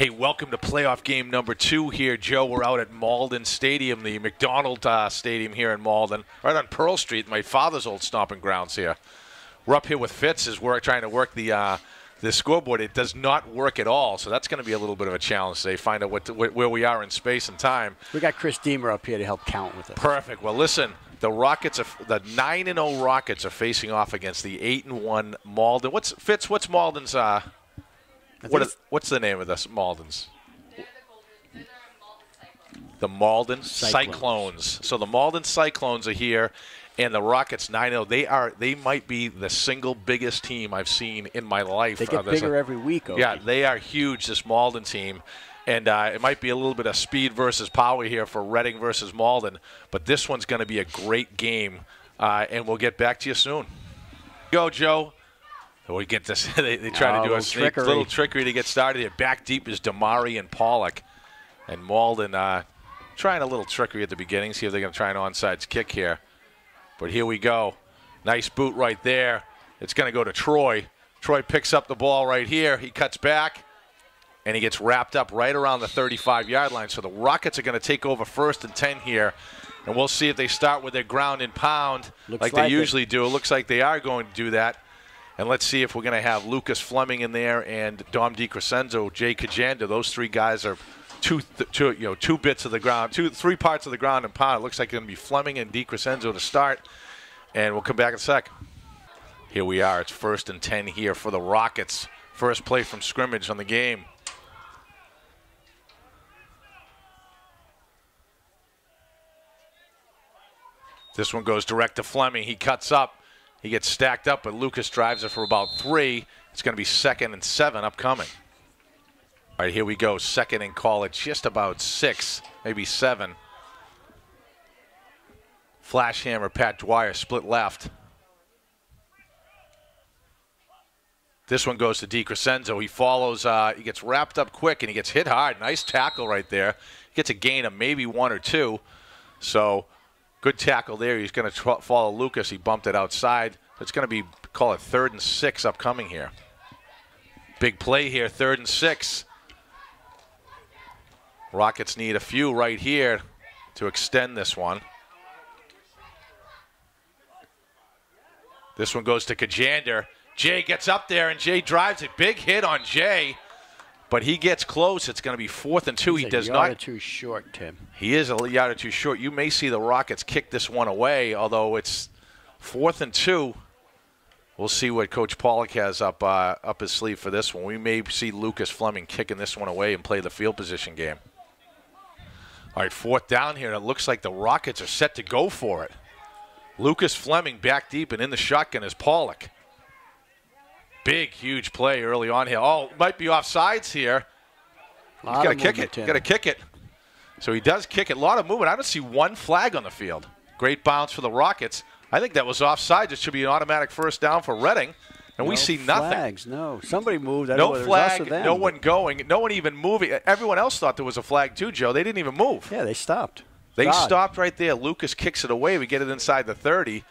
Hey, welcome to playoff game number two here, Joe. We're out at Malden Stadium, the McDonald uh, Stadium here in Malden, right on Pearl Street, my father's old stomping grounds here. We're up here with Fitz as we're trying to work the uh, the scoreboard. It does not work at all, so that's going to be a little bit of a challenge today. Find out what to, where we are in space and time. We got Chris Deemer up here to help count with us. Perfect. Well, listen, the Rockets, are, the nine and zero Rockets are facing off against the eight and one Malden. What's Fitz? What's Malden's? Uh, what is, what's the name of this Malden's? The Malden Cyclones. Cyclones. So the Malden Cyclones are here, and the Rockets 9-0. They are they might be the single biggest team I've seen in my life. They get bigger every week. Okie. Yeah, they are huge. This Malden team. And uh, it might be a little bit of speed versus power here for Reading versus Malden, but this one's going to be a great game, uh, and we'll get back to you soon. Go, Joe. We get this. they, they try oh, to do a trickery. little trickery to get started here. Back deep is Damari and Pollock, and Malden uh, trying a little trickery at the beginning. See if they're going to try an onside kick here. But here we go. Nice boot right there. It's going to go to Troy. Troy picks up the ball right here. He cuts back, and he gets wrapped up right around the 35-yard line. So the Rockets are going to take over first and 10 here. And we'll see if they start with their ground and pound like, like, they usually do. It looks like they are going to do that. And let's see if we're going to have Lucas Fleming in there and Dom DiCrescenzo, Jay Kajander. Those three guys are two, two, you know, two bits of the ground, two, three parts of the ground and pound. It looks like it's going to be Fleming and DiCrescenzo to start. And we'll come back in a sec. Here we are. It's first and 10 here for the Rockets. First play from scrimmage on the game. This one goes direct to Fleming. He cuts up. He gets stacked up, but Lucas drives it for about three. It's going to be second and seven upcoming. All right, here we go. Second and call it just about six, maybe seven. Flash hammer, Pat Dwyer, split left. This one goes to DiCrescenzo. He follows, uh, he gets wrapped up quick and he gets hit hard. Nice tackle right there. He Gets a gain of maybe one or two. So Good tackle there. He's going to follow Lucas. He bumped it outside. It's going to be, call it third and six upcoming here. Big play here, third and six. Rockets need a few right here to extend this one. This one goes to Kajander. Jay gets up there and Jay drives it. Big hit on Jay. But he gets close. It's going to be fourth and two. He's he does not. not. too short, Tim. He is a yard or two short. You may see the Rockets kick this one away, although it's fourth and two. We'll see what Coach Pollock has up uh, up his sleeve for this one. We may see Lucas Fleming kicking this one away and play the field position game. All right, fourth down here. And it looks like the Rockets are set to go for it. Lucas Fleming back deep and in the shotgun is Pollock. Big, huge play early on here. Oh, might be offsides here. He's got to kick it. Got to kick it. So he does kick it. A lot of movement. I don't see one flag on the field. Great bounce for the Rockets. I think that was offside. It should be an automatic first down for Reading. And no we see nothing. Flags, no. Somebody moved. I no flag, no one going, no one even moving. Everyone else thought there was a flag too, Joe. They didn't even move. Yeah, they stopped. They God. stopped right there. Lucas kicks it away. We get it inside the 30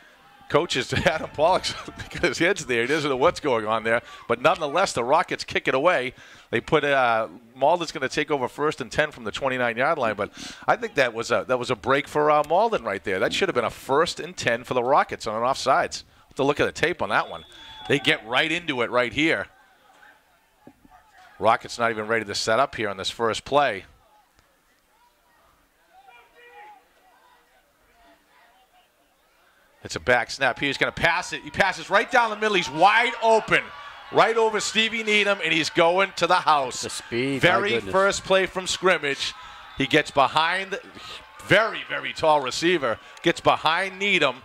coaches to Adam Pollock's because his head's there. He doesn't know what's going on there. But nonetheless, the Rockets kick it away. They put uh, Malden's going to take over first and ten from the 29-yard line. But I think that was a that was a break for uh, Malden right there. That should have been a first and ten for the Rockets on an offsides. Have to look at the tape on that one. They get right into it right here. Rockets not even ready to set up here on this first play. It's a back snap. He's going to pass it. He passes right down the middle. He's wide open. Right over Stevie Needham, and he's going to the house. The speed. Very first play from scrimmage. He gets behind, very, very tall receiver, gets behind Needham,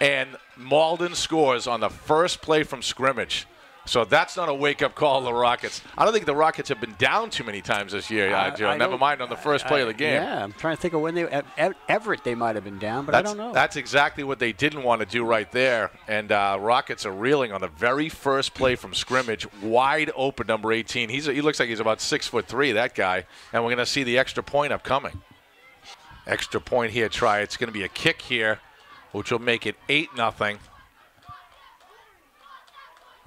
and Malden scores on the first play from scrimmage. So that's not a wake-up call to the Rockets. I don't think the Rockets have been down too many times this year, uh, Joe. Never mind on the first play I, of the game. Yeah, I'm trying to think of when they Everett they might have been down, but that's, I don't know. That's exactly what they didn't want to do right there. And uh, Rockets are reeling on the very first play from scrimmage, wide open, number 18. He's he looks like he's about six foot three, that guy. And we're going to see the extra point upcoming. Extra point here, try. It's going to be a kick here, which will make it eight nothing.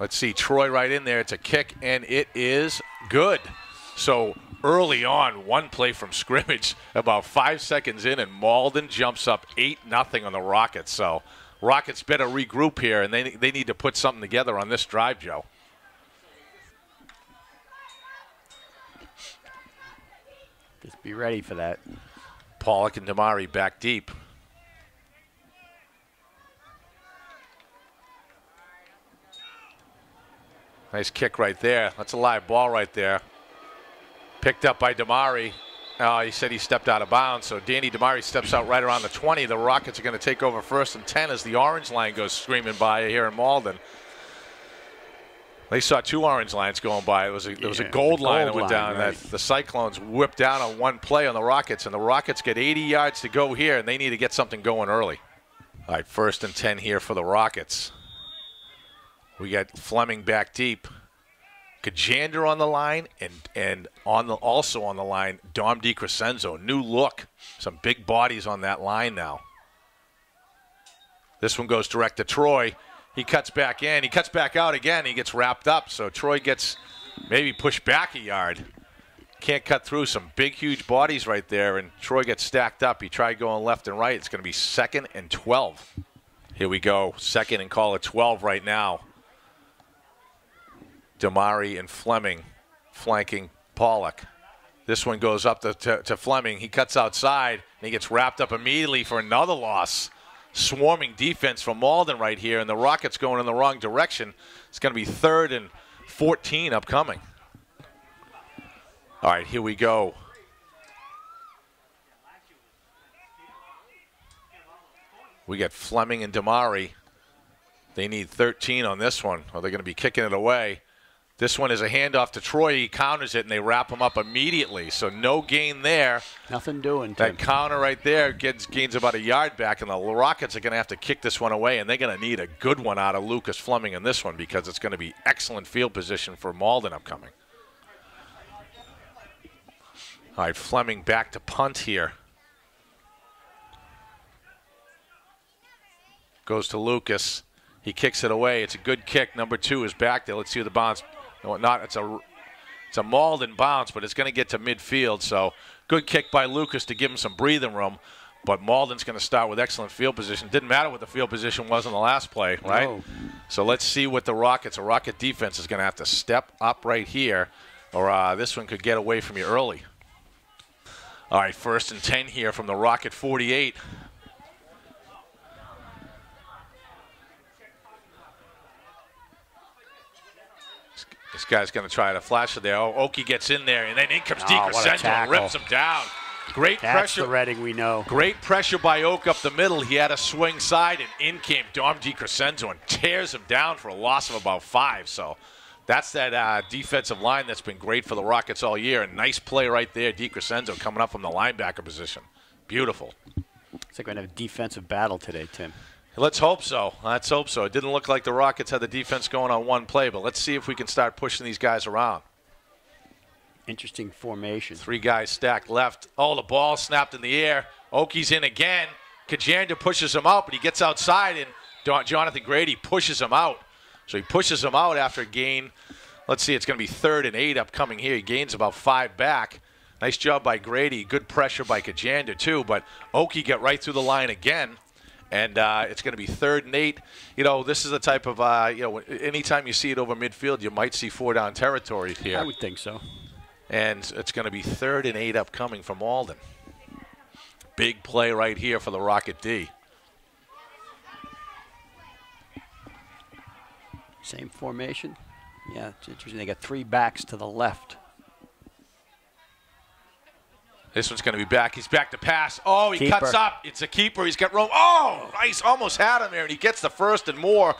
Let's see, Troy right in there. It's a kick, and it is good. So early on, one play from scrimmage, about five seconds in, and Malden jumps up 8 nothing on the Rockets. So Rockets better regroup here, and they, they need to put something together on this drive, Joe. Just be ready for that. Pollock and Damari back deep. Nice kick right there. That's a live ball right there. Picked up by Damari. Oh, he said he stepped out of bounds. So Danny Damari steps out right around the 20. The Rockets are going to take over first and 10 as the orange line goes screaming by here in Malden. They saw two orange lines going by. It was a, it was a gold, gold line that went down. Right. That the Cyclones whipped down on one play on the Rockets, and the Rockets get 80 yards to go here, and they need to get something going early. All right, first and 10 here for the Rockets. We got Fleming back deep. Kajander on the line, and and on the also on the line, Dom DiCrescenzo. New look, some big bodies on that line now. This one goes direct to Troy. He cuts back in. He cuts back out again. He gets wrapped up. So Troy gets maybe pushed back a yard. Can't cut through some big, huge bodies right there, and Troy gets stacked up. He tried going left and right. It's going to be second and 12. Here we go. Second and call it 12 right now. Damari and Fleming flanking Pollock. This one goes up to, to, to, Fleming. He cuts outside and he gets wrapped up immediately for another loss. Swarming defense from Malden right here, and the Rockets going in the wrong direction. It's going to be third and 14 upcoming. All right, here we go. We got Fleming and Damari. They need 13 on this one, or they're going to be kicking it away. This one is a handoff to Troy. He counters it, and they wrap him up immediately. So no gain there. Nothing doing. That counter right there gets gains about a yard back, and the Rockets are going to have to kick this one away, and they're going to need a good one out of Lucas Fleming in this one because it's going to be excellent field position for Malden upcoming. All right, Fleming back to punt here. Goes to Lucas. He kicks it away. It's a good kick. Number two is back there. Let's see the bounce not it's a it's a Malden bounce, but it's going to get to midfield. So good kick by Lucas to give him some breathing room. But Malden's going to start with excellent field position. Didn't matter what the field position was in the last play, right? No. So let's see what the Rockets, a Rocket defense, is going to have to step up right here, or uh, this one could get away from you early. All right, first and 10 here from the Rocket 48. This guy's going to try to flash it there. Oh, Oki gets in there, and then in comes oh, and rips him down. Great That's pressure. the Reading we know. Great pressure by Oak up the middle. He had a swing side, and in came Dom DiCrescenzo and tears him down for a loss of about five. So that's that uh, defensive line that's been great for the Rockets all year. And nice play right there, DiCrescenzo coming up from the linebacker position. Beautiful. It's like we're going to have a defensive battle today, Tim. Let's hope so. Let's hope so. It didn't look like the Rockets had the defense going on one play, but let's see if we can start pushing these guys around. Interesting formation. Three guys stacked left. Oh, the ball snapped in the air. Oki's in again. Kajander pushes him out, but he gets outside, and Jonathan Grady pushes him out. So he pushes him out after a gain. Let's see, it's going to be third and eight upcoming here. He gains about five back. Nice job by Grady. Good pressure by Kajander, too. But Oki got right through the line again and uh, it's going to be third and eight. You know, this is the type of uh, you know, anytime you see it over midfield, you might see four down territory here. I would think so. And it's going to be third and eight upcoming from Malden. Big play right here for the Rocket D. Same formation. Yeah, it's interesting. They got three backs to the left. This one's going to be back. He's back to pass. Oh, he keeper. cuts up. It's a keeper. He's got room. Oh, nice. Almost had him there, and he gets the first and more.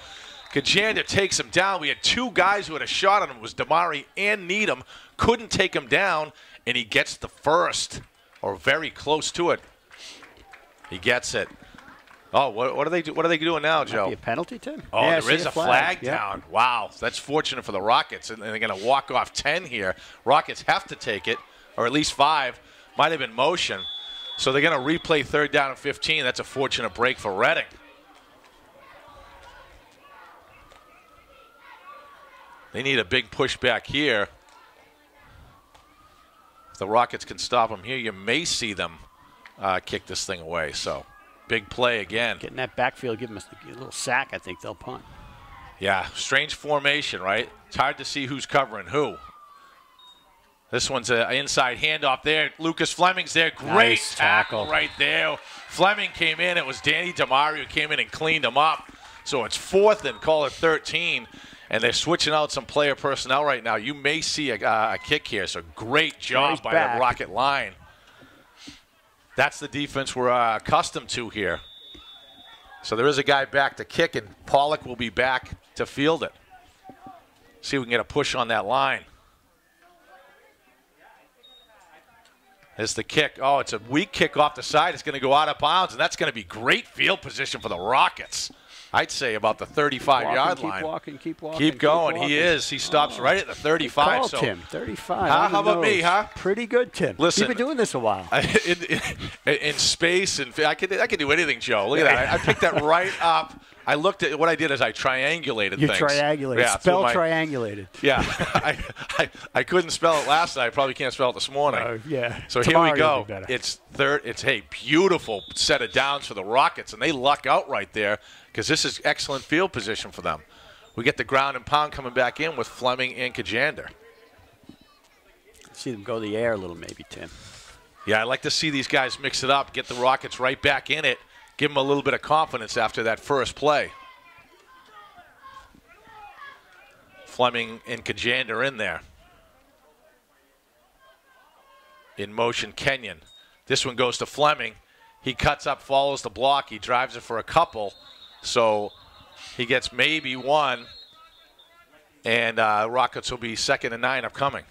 Kajander takes him down. We had two guys who had a shot on him. It was Damari and Needham. Couldn't take him down, and he gets the first, or very close to it. He gets it. Oh, what, what are they? Do, what are they doing now, Joe? a penalty, Tim. Oh, yeah, there is a flag, flag down. Wow, that's fortunate for the Rockets, and they're going to walk off ten here. Rockets have to take it, or at least five. Might have been motion. So they're going to replay third down and 15. That's a fortunate break for Reading. They need a big push back here. If the Rockets can stop them here, you may see them uh, kick this thing away. So, big play again. Getting that backfield, give them a, a little sack. I think they'll punt. Yeah, strange formation, right? It's hard to see who's covering who. This one's an inside handoff there. Lucas Fleming's there. Great Nice tackle. tackle. right there. Fleming came in. It was Danny Damari who came in and cleaned him up. So it's fourth and call it 13. And they're switching out some player personnel right now. You may see a, uh, a kick here. So great job Nice by back. the Rocket line. That's the defense we're uh, accustomed to here. So there is a guy back to kick, and Pollock will be back to field it. See if we can get a push on that line. There's the kick. Oh, it's a weak kick off the side. It's going to go out of bounds, and that's going to be great field position for the Rockets. I'd say about the 35 Walking, yard line. keep walking, keep walking. Keep going. walking. he is. He stops right at the 35. Call, so Tim. 35. Huh? How about me, huh? Pretty good, Tim. Listen. You've been doing this a while. in, in, in space and I could I could do anything, Joe. Look at that. I, I picked that right up. I looked at what I did is I triangulated You things. triangulated. Yeah, Spell my- triangulated. Yeah, I, I, I couldn't spell it last night. I probably can't spell it this morning. Uh, yeah. So Tomorrow here we go. be. It's third. It's a beautiful set of downs for the Rockets, and they luck out right there because this is excellent field position for them. We get the ground and pound coming back in with Fleming and Kajander. See them go the air a little, maybe, Tim. Yeah, I like to see these guys mix it up, get the Rockets right back in it, give them a little bit of confidence after that first play. Fleming and Kajander in there. In motion, Kenyon. This one goes to Fleming. He cuts up, follows the block. He drives it for a couple. So he gets maybe one. And uh, Rockets will be second and nine upcoming.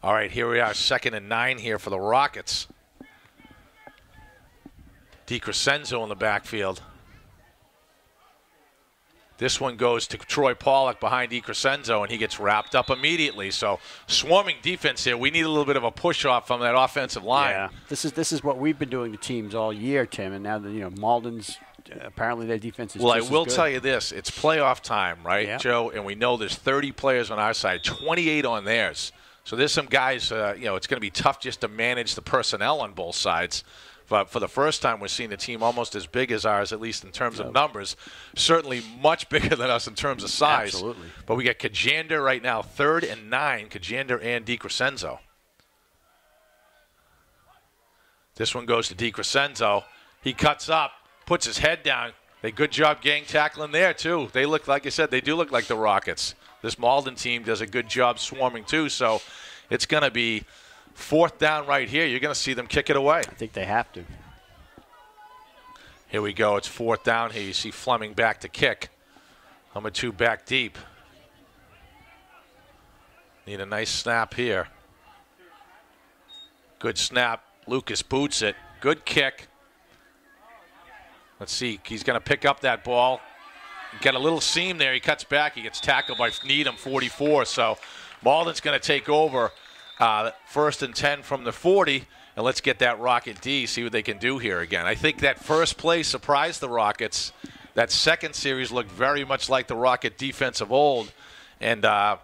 All right, here we are, second and nine here for the Rockets. DiCrescenzo in the backfield. This one goes to Troy Pollock behind DiCrescenzo, and he gets wrapped up immediately. So swarming defense here. We need a little bit of a push off from that offensive line. Yeah. This is this is what we've been doing to teams all year, Tim. And now that you know Malden's apparently their defense is. Well, I will tell you this: it's playoff time, right, Yeah. Joe? And we know there's 30 players on our side, 28 on theirs. So there's some guys. Uh, you know, it's going to be tough just to manage the personnel on both sides. But for the first time, we're seeing a team almost as big as ours, at least in terms of numbers. Certainly much bigger than us in terms of size. Absolutely. But we got Kajander right now, third and nine. Kajander and DiCrescenzo. This one goes to DiCrescenzo. He cuts up, puts his head down. They good job gang tackling there too. They look like I said, they do look like the Rockets. This Malden team does a good job swarming too. So it's going to be fourth down right here. You're going to see them kick it away. I think they have to. Here we go. It's fourth down here. You see Fleming back to kick. Number two back deep. Need a nice snap here. Good snap. Lucas boots it. Good kick. Let's see. He's going to pick up that ball. Got a little seam there. He cuts back. He gets tackled by Needham, 44. So Malden's going to take over uh, first and 10 from the 40. And let's get that Rocket D, see what they can do here again. I think that first play surprised the Rockets. That second series looked very much like the Rocket defense of old. And uh,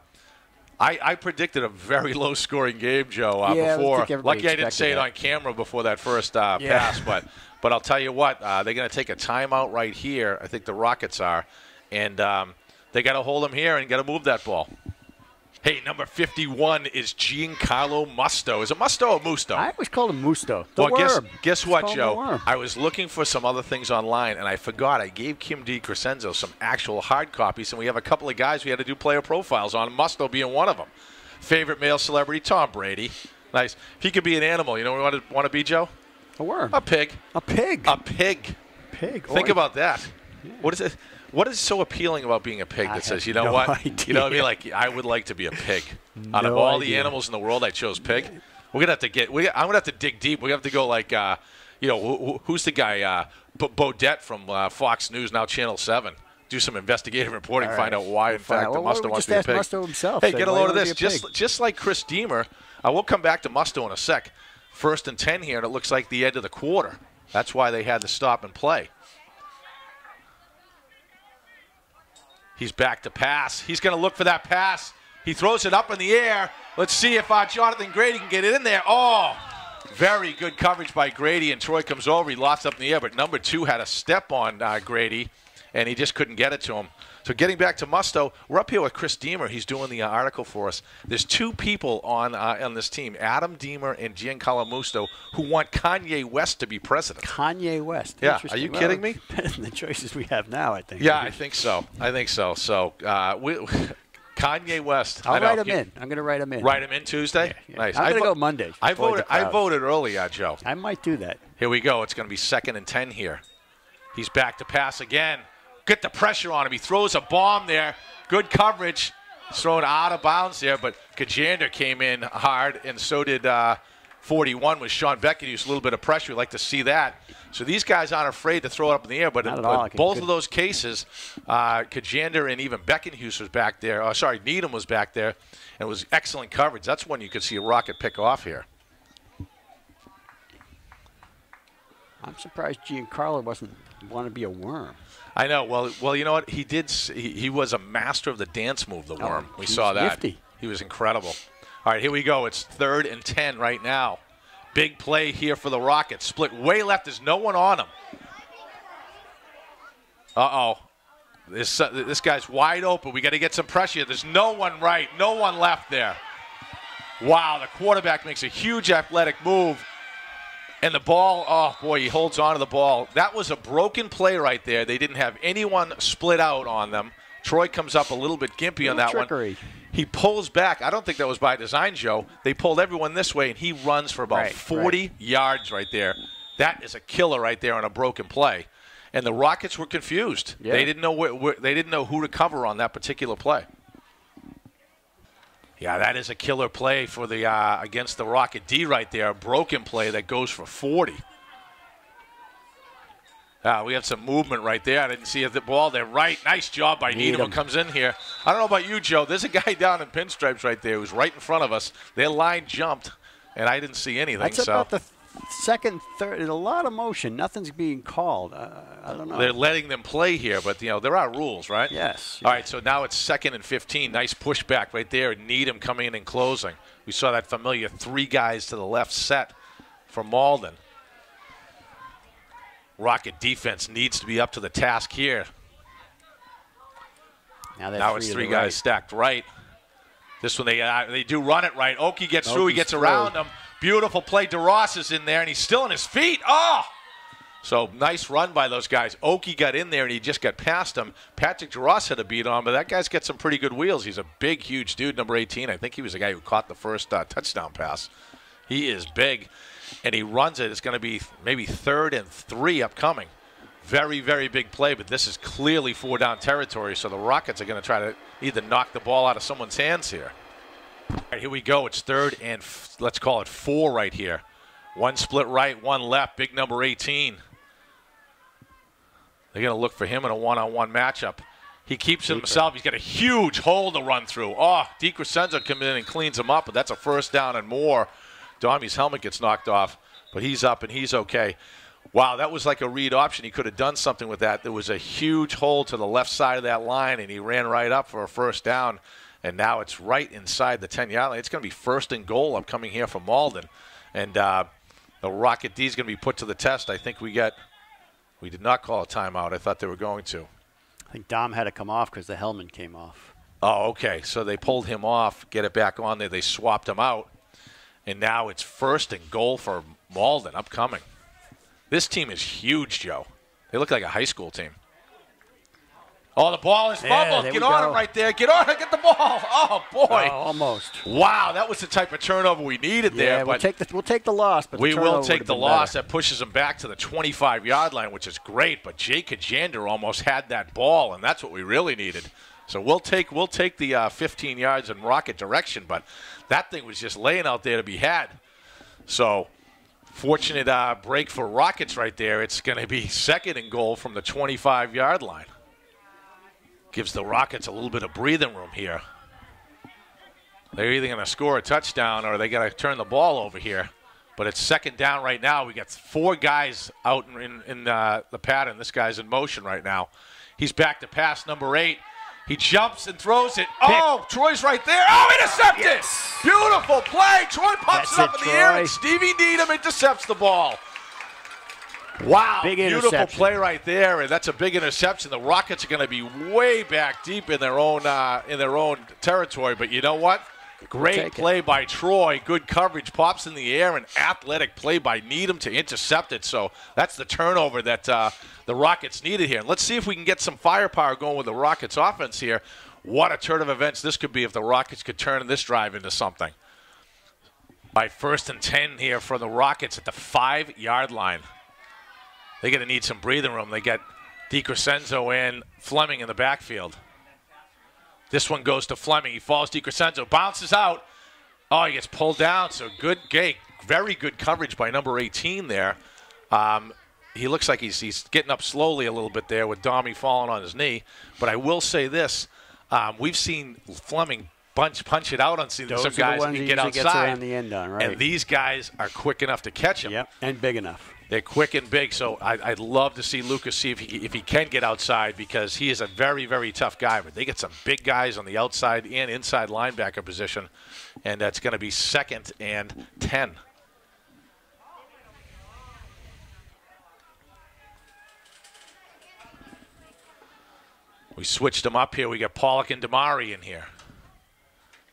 I, I predicted a very low scoring game, Joe, uh, Yeah, before. everybody Lucky I didn't say it on camera before that first uh, Yeah. pass. But, but I'll tell you what, uh, they're going to take a timeout right here. I think the Rockets are. And um, they got to hold them here and got to move that ball. Hey, number 51 is Giancarlo Musto. Is it Musto or Musto? I always called him Musto. The well, guess, worm. guess what, Joe? I was looking for some other things online, and I forgot. I gave Kim DiCrescenzo some actual hard copies, and we have a couple of guys we had to do player profiles on, Musto being one of them. Favorite male celebrity, Tom Brady. Nice. If he could be an animal, you know what want to, want to be, Joe? A worm. A pig. A pig. A pig. pig. Think Or- about that. What is it? What is so appealing about being a pig I that says, you know no what? idea. You know what I mean? Like, I would like to be a pig. Out of No all the animals in the world, I chose pig. We're gonna have to get. We, I'm gonna have to dig deep. We have to go like, uh, you know, who, who- who's the guy? Uh, B- Bodette from uh, Fox News, now Channel Seven. Do some investigative reporting, All find out why, in fact, the Well, don't Musto wants to be a pig. Musto himself? Hey, get a load of this. you be a Just just like Chris Deemer, I will come back to Musto in a sec. First and ten here, and it looks like the end of the quarter. That's why they had to stop and play. He's back to pass. He's going to look for that pass. He throws it up in the air. Let's see if uh, Jonathan Grady can get it in there. Oh, very good coverage by Grady, and Troy comes over. He lofts up in the air, but number two had a step on uh, Grady, and he just couldn't get it to him. So getting back to Musto, we're up here with Chris Deemer. He's doing the uh, article for us. There's two people on uh, on this team, Adam Deemer and Giancarlo Musto, who want Kanye West to be president. Kanye West. Yeah, are you kidding me? the choices we have now, I think. Yeah, I think so. I think so. So uh, we, Kanye West. I'll write him in. I'm going to write him in. Write him in Tuesday. Yeah, yeah. Nice. I'm going to go Monday. I voted. I voted early, uh, Joe. I might do that. Here we go. It's going to be second and 10 here. He's back to pass again. Get the pressure on him. He throws a bomb there. Good coverage. He's thrown out of bounds there, but Kajander came in hard, and so did uh, 41 with Sean Beckett. Used a little bit of pressure. We'd like to see that. So these guys aren't afraid to throw it up in the air, but in at but both good- of those cases, uh, Kajander and even Beckenhuse was back there. Oh, sorry, Needham was back there, and it was excellent coverage. That's when you could see a rocket pick off here. I'm surprised Giancarlo wasn't want to be a worm. I know. Well, well, you know what? He did. He, he was a master of the dance move, the worm. we saw that. nifty. He was incredible. All right, here we go. It's third and ten right now. Big play here for the Rockets. Split way left. There's no one on him. Uh oh. This uh, this guy's wide open. We got to get some pressure. There's no one right. No one left there. Wow, the quarterback makes a huge athletic move. And the ball, oh boy, he holds on to the ball. That was a broken play right there. They didn't have anyone split out on them. Troy comes up a little bit gimpy on Little that one. He pulls back. I don't think that was by design, Joe. They pulled everyone this way, and he runs for about Right, 40 yards right there. That is a killer right there on a broken play. And the Rockets were confused. Yeah. They didn't know where, where, they didn't know who to cover on that particular play. Yeah, that is a killer play for the uh, against the Rocket D right there. A broken play that goes for 40. Uh, we have some movement right there. I didn't see the ball there. Right, nice job by Needham. Needham. comes in here. I don't know about you, Joe. There's a guy down in pinstripes right there who's right in front of us. Their line jumped, and I didn't see anything. That's so about the th- second, third. There's a lot of motion. Nothing's being called. Uh, I don't know. they're letting them play here, but you know there are rules, right? Yes, All right, so now it's second and 15. Nice pushback right there. Needham coming in and closing. We saw that familiar three guys to the left set for Malden. Rocket defense needs to be up to the task here. now Now it's three guys right. stacked right. This one they uh, they do run it right. Oki gets through. He gets through. around him. Beautiful play. DeRoss is in there, and he's still on his feet. Oh! So nice run by those guys. Oki got in there, and he just got past him. Patrick DeRoss had a beat on, but that guy's got some pretty good wheels. He's a big, huge dude, number 18. I think he was the guy who caught the first uh, touchdown pass. He is big, and he runs it. It's going to be maybe third and three upcoming. Very, very big play, but this is clearly four down territory, so the Rockets are going to try to either knock the ball out of someone's hands here. All right, here we go. It's third and f- let's call it four right here. One split right, one left. Big number 18. They're going to look for him in a one on one matchup. He keeps it himself. He's got a huge hole to run through. Oh, DiCrescenzo comes in and cleans him up, but that's a first down and more. Dommy's helmet gets knocked off, but he's up and he's okay. Wow, that was like a read option. He could have done something with that. There was a huge hole to the left side of that line, and he ran right up for a first down. And now it's right inside the 10 yard line. It's going to be first and goal upcoming here from Malden. And uh, the Rocket D is going to be put to the test. I think we get. We did not call a timeout. I thought they were going to. I think Dom had to come off because the helmet came off. Oh, okay. So they pulled him off, get it back on there. They swapped him out. And now it's first and goal for Malden upcoming. This team is huge, Joe. They look like a high school team. Oh, the ball is Yeah, fumbled. there Get on go. him right there. Get on it. Get the ball. Oh, boy. Oh, almost. Wow, that was the type of turnover we needed Yeah, there. we'll but take the we'll take the loss, but we will take the loss. better. That pushes them back to the 25 yard line, which is great. But Jake Kajander almost had that ball, and that's what we really needed. So we'll take we'll take the uh, 15 yards in rocket direction, but that thing was just laying out there to be had. So fortunate uh, break for Rockets right there. It's going to be second and goal from the 25 yard line. Gives the Rockets a little bit of breathing room here. They're either going to score a touchdown or they got to turn the ball over here. But it's second down right now. We got four guys out in, in, uh, the pattern. This guy's in motion right now. He's back to pass number eight. He jumps and throws it. Oh, Troy's right there. Oh, intercepted! Yes. Beautiful play. Troy pumps That's it up it, in the air, and Stevie Needham intercepts the ball. Wow, Big beautiful play right there, and that's a big interception. The Rockets are going to be way back deep in their own uh, in their own territory. But you know what? Great take it. play by Troy. Good coverage. Pops in the air. An athletic play by Needham to intercept it. So that's the turnover that uh, the Rockets needed here. And let's see if we can get some firepower going with the Rockets offense here. What a turn of events this could be if the Rockets could turn this drive into something. By first and 10 here for the Rockets at the five yard line. They're going to need some breathing room. They got DiCrescenzo and Fleming in the backfield. This one goes to Fleming. He falls DiCrescenzo, bounces out. Oh, he gets pulled down. So good gate. Very good coverage by number 18 there. Um, he looks like he's, he's getting up slowly a little bit there with Domi falling on his knee. But I will say this. Um, we've seen Fleming punch, punch it out on some Those guys he get outside. gets around the end on, right? And these guys are quick enough to catch him. Yep, and big enough. They're quick and big, so I, I'd love to see Lucas see if he, if he can get outside because he is a very, very tough guy. But they get some big guys on the outside and inside linebacker position, and that's going to be second and 10. We switched them up here. We got Pollock and Damari in here.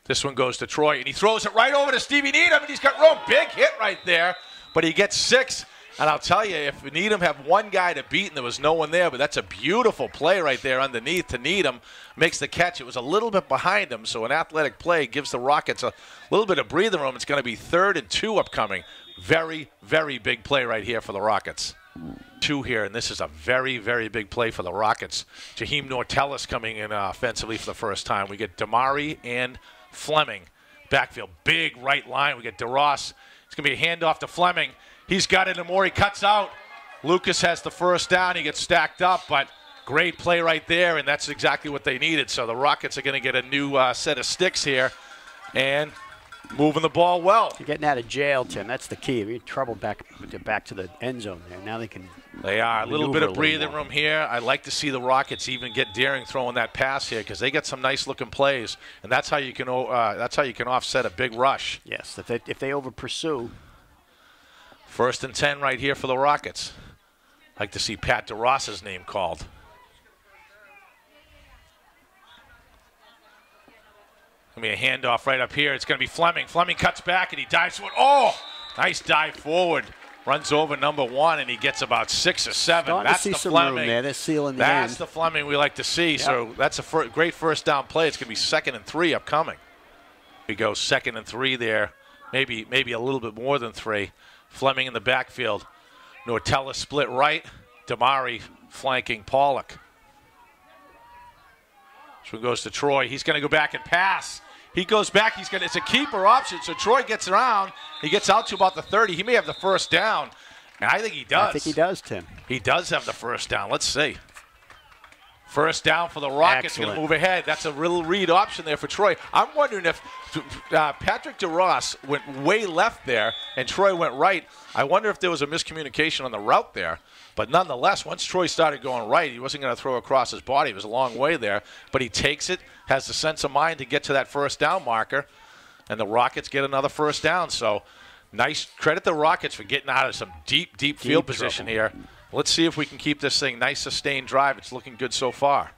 This one goes to Troy, and he throws it right over to Stevie Needham, and he's got room. Big hit right there, but he gets six. And I'll tell you, if Needham have one guy to beat and there was no one there, but that's a beautiful play right there underneath to Needham, makes the catch. It was a little bit behind him, so an athletic play gives the Rockets a little bit of breathing room. It's going to be third and two upcoming. Very, very big play right here for the Rockets. Two here, and this is a very, very big play for the Rockets. Jaheim Nortellis coming in uh, offensively for the first time. We get Damari and Fleming. Backfield, big right line. We get DeRoss. It's going to be a handoff to Fleming. He's got it, and more. He cuts out. Lucas has the first down. He gets stacked up, but great play right there, and that's exactly what they needed. So the Rockets are going to get a new uh, set of sticks here and moving the ball well. You're getting out of jail, Tim. That's the key. You're in trouble back to back to the end zone there. Now they can. They are a little bit of breathing room here. I'd like to see the Rockets even get daring throwing that pass here because they get some nice looking plays, and that's how you can uh, that's how you can offset a big rush. Yes, if they, if they over pursue, First and ten right here for the Rockets. Like to see Pat DeRoss's name called. Gonna be a handoff right up here. It's gonna be Fleming. Fleming cuts back and he dives forward. Oh, nice dive forward. Runs over number one and he gets about six or seven. starting that's the Fleming. there. They're sealing the That's end. the Fleming we like to see. So that's a fir- great first down play. It's going to be second and three upcoming. We go second and three there, maybe maybe a little bit more than three. Fleming in the backfield. Nortella split right. Damari flanking Pollock. This one goes to Troy. He's going to go back and pass. He goes back. He's going. to It's a keeper option. So Troy gets around. He gets out to about the 30. He may have the first down. And I think he does. I think he does, Tim. He does have the first down. Let's see. First down for the Rockets. Going to move ahead. That's a real read option there for Troy. I'm wondering if uh, Patrick DeRoss went way left there and Troy went right. I wonder if there was a miscommunication on the route there. But nonetheless, once Troy started going right, he wasn't going to throw across his body. It was a long way there. But he takes it, has the sense of mind to get to that first down marker, and the Rockets get another first down. So nice credit the Rockets for getting out of some deep, deep field Deep position trouble. here. Let's see if we can keep this thing nice, sustained drive. It's looking good so far.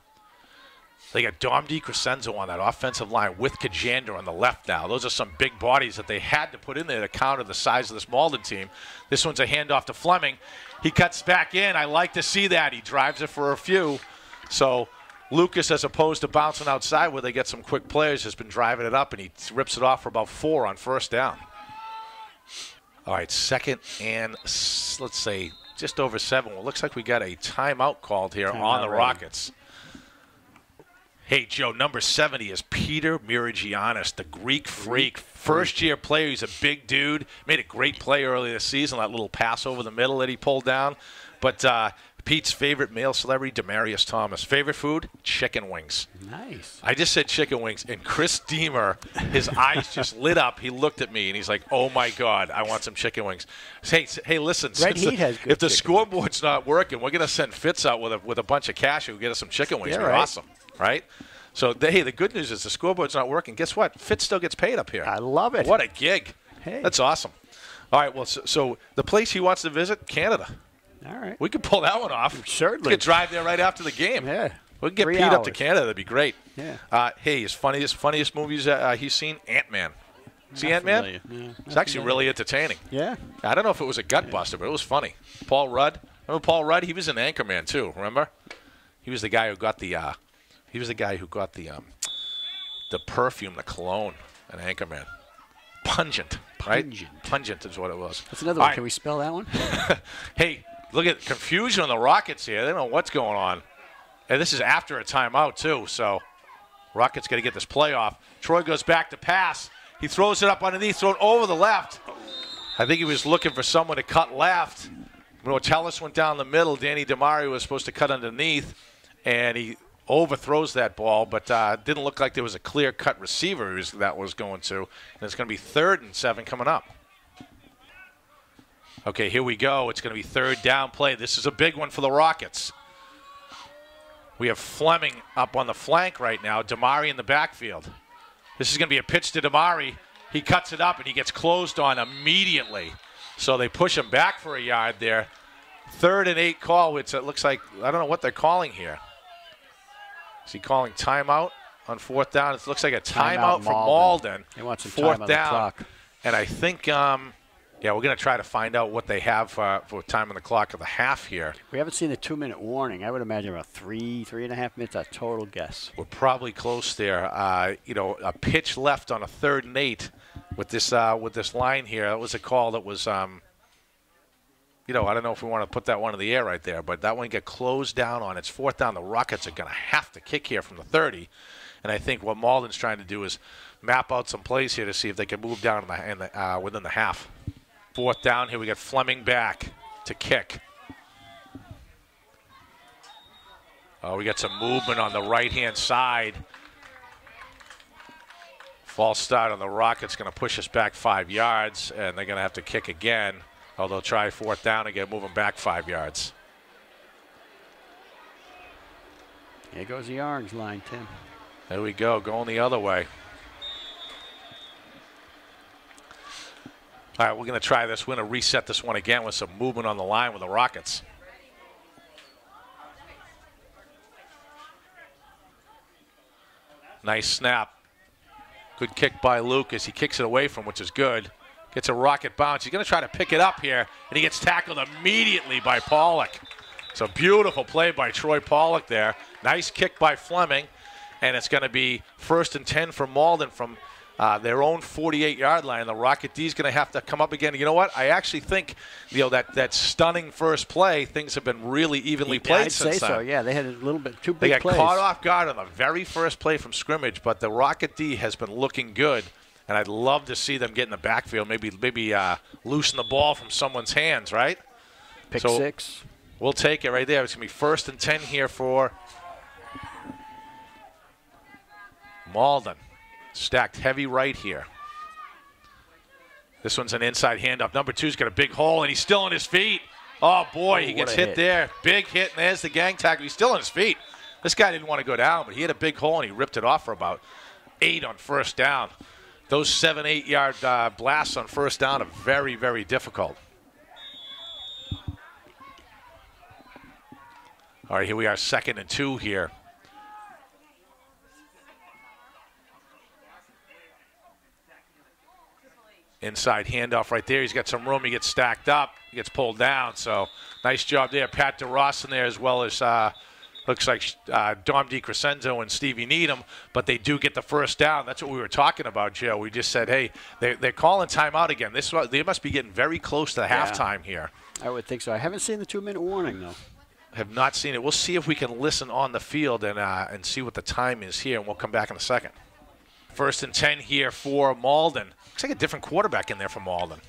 They got Dom DiCrescenzo on that offensive line with Kajander on the left now. Those are some big bodies that they had to put in there to counter the size of this Malden team. This one's a handoff to Fleming. He cuts back in. I like to see that. He drives it for a few. So Lucas, as opposed to bouncing outside where they get some quick players, has been driving it up and he rips it off for about four on first down. All right, second and let's say just over seven. Well, looks like we got a timeout called here on Timeout the ready. Hey, Joe, number 70 is Peter Mirigianis, the Greek freak. First year player. He's a big dude. Made a great play earlier this season, that little pass over the middle that he pulled down. But uh, Pete's favorite male celebrity, Demaryius Thomas. Favorite food? Chicken wings. Nice. I just said chicken wings, and Chris Deemer, his eyes just lit up. He looked at me, and he's like, "Oh my God, I want some chicken wings." Hey, hey, listen, since Heat the- has if the scoreboard's not working, we're gonna send Fitz out with a with a bunch of cash and get us some chicken wings. Yeah, right. awesome, right? So, the, hey, the good news is the scoreboard's not working. Guess what? Fitz still gets paid up here. I love it. What a gig. Hey. That's awesome. All right, well, so, so the place he wants to visit, Canada. All right. We could pull that one off. Certainly. We could drive there right after the game. Yeah. We could get Three Pete up to. Canada. That'd be great. Yeah. Uh, hey, his funniest funniest movies uh, uh, he's seen Ant Man. See Ant Man? Yeah, It's actually familiar. really entertaining. Yeah. I don't know if it was a gut buster, but it was funny. Paul Rudd. Remember Paul Rudd? He was in Anchorman too. Remember? He was the guy who got the. Uh, he was the guy who got the um, the perfume, the cologne, an Anchorman. Pungent, right? Pungent. Pungent is what it was. That's another All one. right. Can we spell that one? Hey, look at confusion on the Rockets here. They don't know what's going on. And this is after a timeout, too. So, Rockets got to get this playoff. Troy goes back to pass. He throws it up underneath, thrown over the left. I think he was looking for someone to cut left. When Mortellus went down the middle. Danny Damari was supposed to cut underneath, and he overthrows that ball, but uh, didn't look like there was a clear cut receiver that was going to. And it's going to be third and seven coming up. Okay, here we go. It's going to be third down play. This is a big one for the Rockets. We have Fleming up on the flank right now, Damari in the backfield. This is going to be a pitch to Damari. He cuts it up and he gets closed on immediately. So they push him back for a yard there. Third and eight call, which it looks like, I don't know what they're calling here. Is he calling timeout on fourth down? It looks like a timeout, Timeout, from Malden. Malden. They want some fourth time on the down. clock. And I think, um, yeah, we're going to try to find out what they have uh, for time on the clock of the half here. We haven't seen the two-minute warning. I would imagine about three, three and a half minutes. A total guess. We're probably close there. Uh, you know, a pitch left on a third and eight with this uh, with this line here. That was a call that was, um, you know, I don't know if we want to put that one in the air right there, but that one get closed down on. It's fourth down. The Rockets are going to have to kick here from the 30, and I think what Malden's trying to do is map out some plays here to see if they can move down in the, in the uh, within the half. Fourth down here, we got Fleming back to kick. Oh, we got some movement on the right hand side. False start on the Rockets going to push us back five yards, and they're going to have to kick again. Oh, they'll try fourth down again, move them back five yards. Here goes the orange line, Tim. There we go, going the other way. All right, we're going to try this. We're going to reset this one again with some movement on the line with the Rockets. Nice snap. Good kick by Lucas. He kicks it away from, which is good. Gets a rocket bounce. He's going to try to pick it up here, and he gets tackled immediately by Pollock. It's a beautiful play by Troy Pollock there. Nice kick by Fleming, and it's going to be first and 10 for Malden from uh, their own 48-yard line. The Rocket D is going to have to come up again. You know what? I actually think, you know, that that stunning first play, things have been really evenly played I'd since say then. so. Yeah, they had a little bit They big got plays. caught off guard on the very first play from scrimmage, but the Rocket D has been looking good, and I'd love to see them get in the backfield, maybe maybe uh, loosen the ball from someone's hands, right? Pick so- six. We'll take it right there. It's going to be first and 10 here for Malden. Stacked heavy right here. This one's an inside handoff. Number two's got a big hole, and he's still on his feet. Oh, boy, Oh, he gets hit, hit. there. Big hit, and there's the gang tackle. He's still on his feet. This guy didn't want to go down, but he had a big hole, and he ripped it off for about eight on first down. Those seven, eight yard uh, blasts on first down are very, very difficult. All right, here we are, second and two here. Inside handoff right there. He's got some room. He gets stacked up. He gets pulled down. So nice job there. Pat DeRoss in there as well as uh, looks like uh, Dom DiCrescenzo and Stevie Needham. But they do get the first down. That's what we were talking about, Joe. We just said, hey, they're, they're calling timeout again. This They must be getting very close to Yeah. halftime here. I would think so. I haven't seen the two-minute warning though. have not seen it. We'll see if we can listen on the field and uh, and see what the time is here, and we'll come back in a second. First and ten here for Malden. Looks like a different quarterback in there for Malden.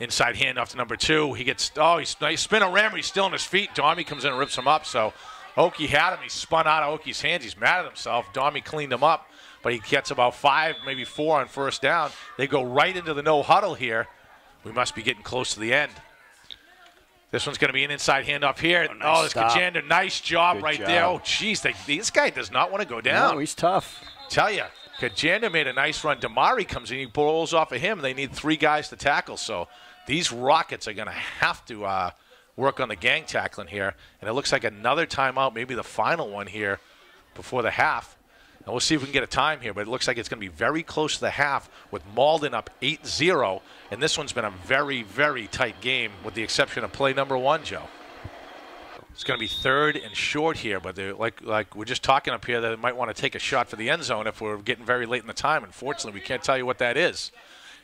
Inside handoff to number two. He gets oh he's nice spin around. He's still on his feet. Domi comes in and rips him up. So Oki had him. He spun out of Oki's hands. He's mad at himself. Domi cleaned him up, but he gets about five, maybe four on first down. They go right into the no huddle here. We must be getting close to the end. This one's going to be an inside handoff here. Oh, nice this. Kajander, nice job Good right job. there. Oh, jeez, this guy does not want to go down. No, he's tough. Tell you, Kajander made a nice run. Damari comes in, he pulls off of him. They need three guys to tackle. So these Rockets are going to have to uh, work on the gang tackling here. And it looks like another timeout, maybe the final one here before the half. And we'll see if we can get a time here, but it looks like it's going to be very close to the half with Malden up 8 0. And this one's been a very, very tight game with the exception of play number one, Joe. It's going to be third and short here, but they're like like we're just talking up here that they might want to take a shot for the end zone if we're getting very late in the time. Unfortunately, we can't tell you what that is.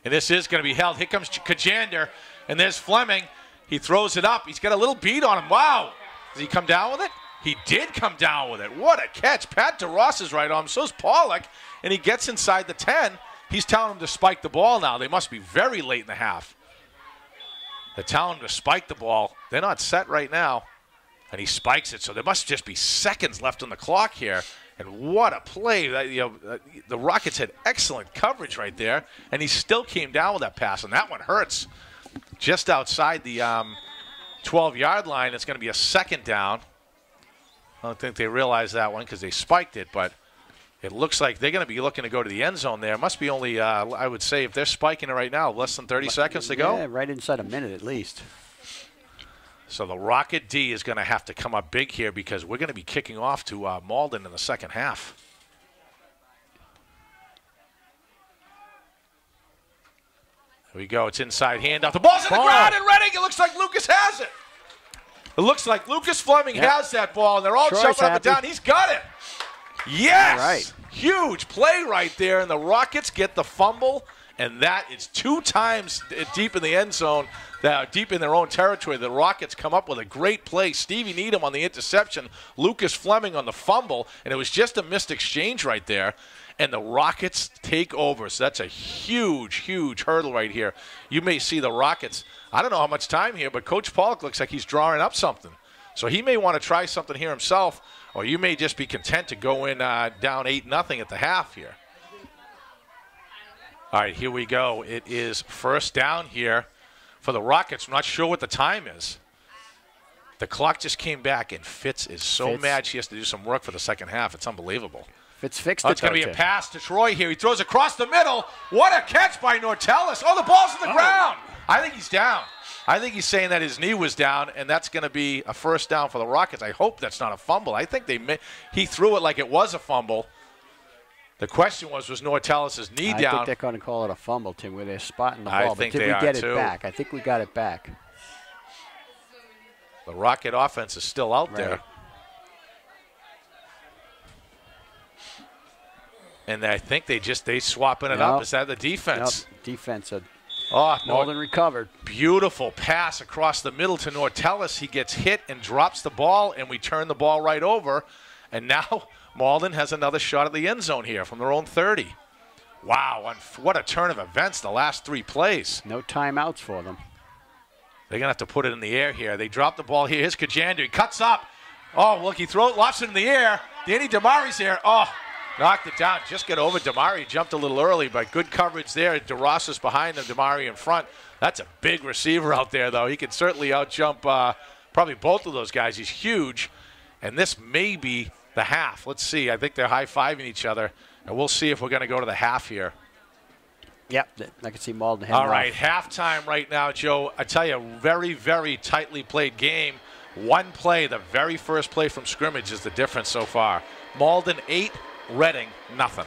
And this is going to be held. Here comes Kajander, and there's Fleming. He throws it up. He's got a little beat on him. Wow. Does he come down with it? He did come down with it. What a catch. Pat DeRoss is right on him. So's Pollock, and he gets inside the 10. He's telling him to spike the ball now. They must be very late in the half. They're telling him to spike the ball. They're not set right now and he spikes it. So there must just be seconds left on the clock here. And what a play! The Rockets had excellent coverage right there, and he still came down with that pass, and that one hurts. Just outside the 12-yard line, it's going to be a second down. I don't think they realized that one because they spiked it, but it looks like they're going to be looking to go to the end zone there. Must be only, uh, I would say, if they're spiking it right now, less than 30 seconds to go. Yeah, right inside a minute at least. So the Rocket D is going to have to come up big here because we're going to be kicking off to uh, Malden in the second half. Here we go. It's inside handoff. The ball's in the Ball. ground and Reading. It looks like Lucas has it. It looks like Lucas Fleming Yep. has that ball, and they're all Troy's jumping up and down. He's got it. Yes. All right. Huge play right there, and the Rockets get the fumble, and that is two times deep in the end zone, that deep in their own territory. The Rockets come up with a great play. Stevie Needham on the interception, Lucas Fleming on the fumble, and it was just a missed exchange right there. And the Rockets take over. So that's a huge, huge hurdle right here. You may see the Rockets. I don't know how much time here, but Coach Pollock looks like he's drawing up something. So he may want to try something here himself, or you may just be content to go in uh, down 8 nothing at the half here. All right, here we go. It is first down here for the Rockets. I'm not sure what the time is. The clock just came back, and Fitz is so Fitz. mad she has to do some work for the second half. It's unbelievable. Fitz fixed Oh, it. it's going to be a pass to Troy here. He throws across the middle. What a catch by Nortellis. Oh, the ball's on the oh. ground. I think he's down. I think he's saying that his knee was down, and that's going to be a first down for the Rockets. I hope that's not a fumble. I think they he threw it like it was a fumble. The question was, was Nortellis' knee I down? I think they're going to call it a fumble, Tim, where they're spotting the I ball. think but did we get too. it back? I think we got it back. The Rocket offense is still out Right. there. And I think they just they swapping it up. Nope. Is that the defense? defense. Uh, Oh, recovered. beautiful pass across the middle to Nortellis. He gets hit and drops the ball, and we turn the ball right over. And now Malden has another shot at the end zone here from their own 30. Wow, what a turn of events the last three plays. No timeouts for them. They're going to have to put it in the air here. They drop the ball here. Here's Kajander. He cuts up. Oh, look, he throws, lofts it in the air. Danny Damari's here. Oh, knocked it down. Just get over. Damari jumped a little early, but good coverage there. DeRoss is behind him. Damari in front. That's a big receiver out there, though. He can certainly outjump uh, probably both of those guys. He's huge. And this may be the half. Let's see. I think they're high fiving each other. And we'll see if we're going to go to the half here. Yep, I can see Malden All right, off. halftime right now, Joe. I tell you, very, very tightly played game. One play, the very first play from scrimmage, is the difference so far. Malden eight, Reading nothing.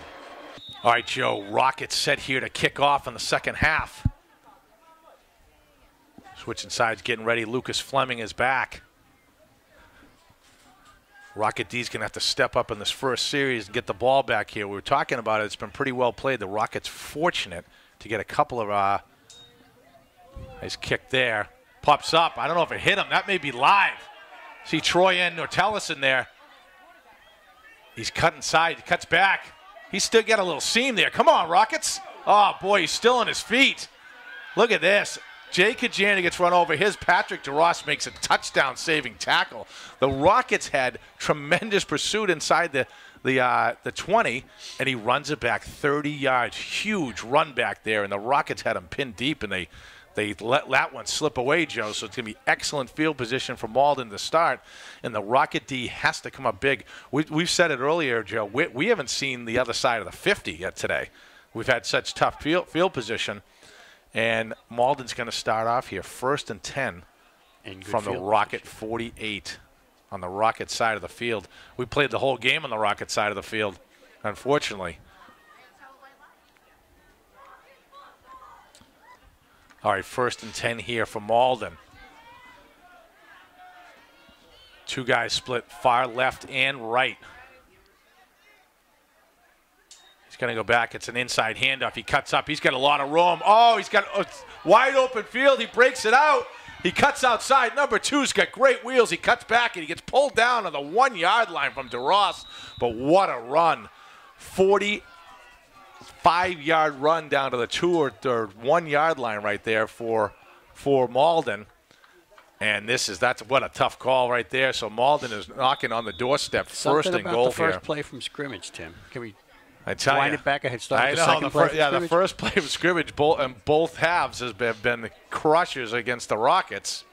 All right, Joe. Rockets set here to kick off in the second half. Switching sides, getting ready. Lucas Fleming is back. Rocket D's going to have to step up in this first series and get the ball back here. We were talking about it. It's been pretty well played. The Rockets fortunate to get a couple of uh, nice kick there. Pops up. I don't know if it hit him. That may be live. See Troy and Nortellis in there. He's cut inside, He cuts back. He's still got a little seam there. Come on, Rockets. Oh, boy, he's still on his feet. Look at this. Jay Kajander gets run over. His Patrick DeRoss makes a touchdown saving tackle. The Rockets had tremendous pursuit inside the the uh, the 20, and he runs it back 30 yards. Huge run back there, and the Rockets had him pinned deep, and they They let that one slip away, Joe. So it's going to be excellent field position for Malden to start, and the Rocket D has to come up big. We, we've said it earlier, Joe. We, we haven't seen the other side of the 50 yet today. We've had such tough field, field position, and Malden's going to start off here first and 10 And from the Rocket position. 48 on the Rocket side of the field. We played the whole game on the Rocket side of the field, unfortunately. All right, first and 10 here for Malden. Two guys split far left and right. He's going to go back. It's an inside handoff. He cuts up. He's got a lot of room. Oh, he's got oh, a wide open field. He breaks it out. He cuts outside. Number two's got great wheels. He cuts back and he gets pulled down on the one yard line from DeRoss. But what a run. 45 yard run down to the two or, or one yard line right there for for Malden. And this is that's what a tough call right there. So Malden is knocking on the doorstep first Something and about goal the first here. play from scrimmage, Tim. Can we I tell wind you, it back ahead? Start I with the know second the play fir- yeah, the first play of scrimmage, both and both halves has been, been crushers against the Rockets.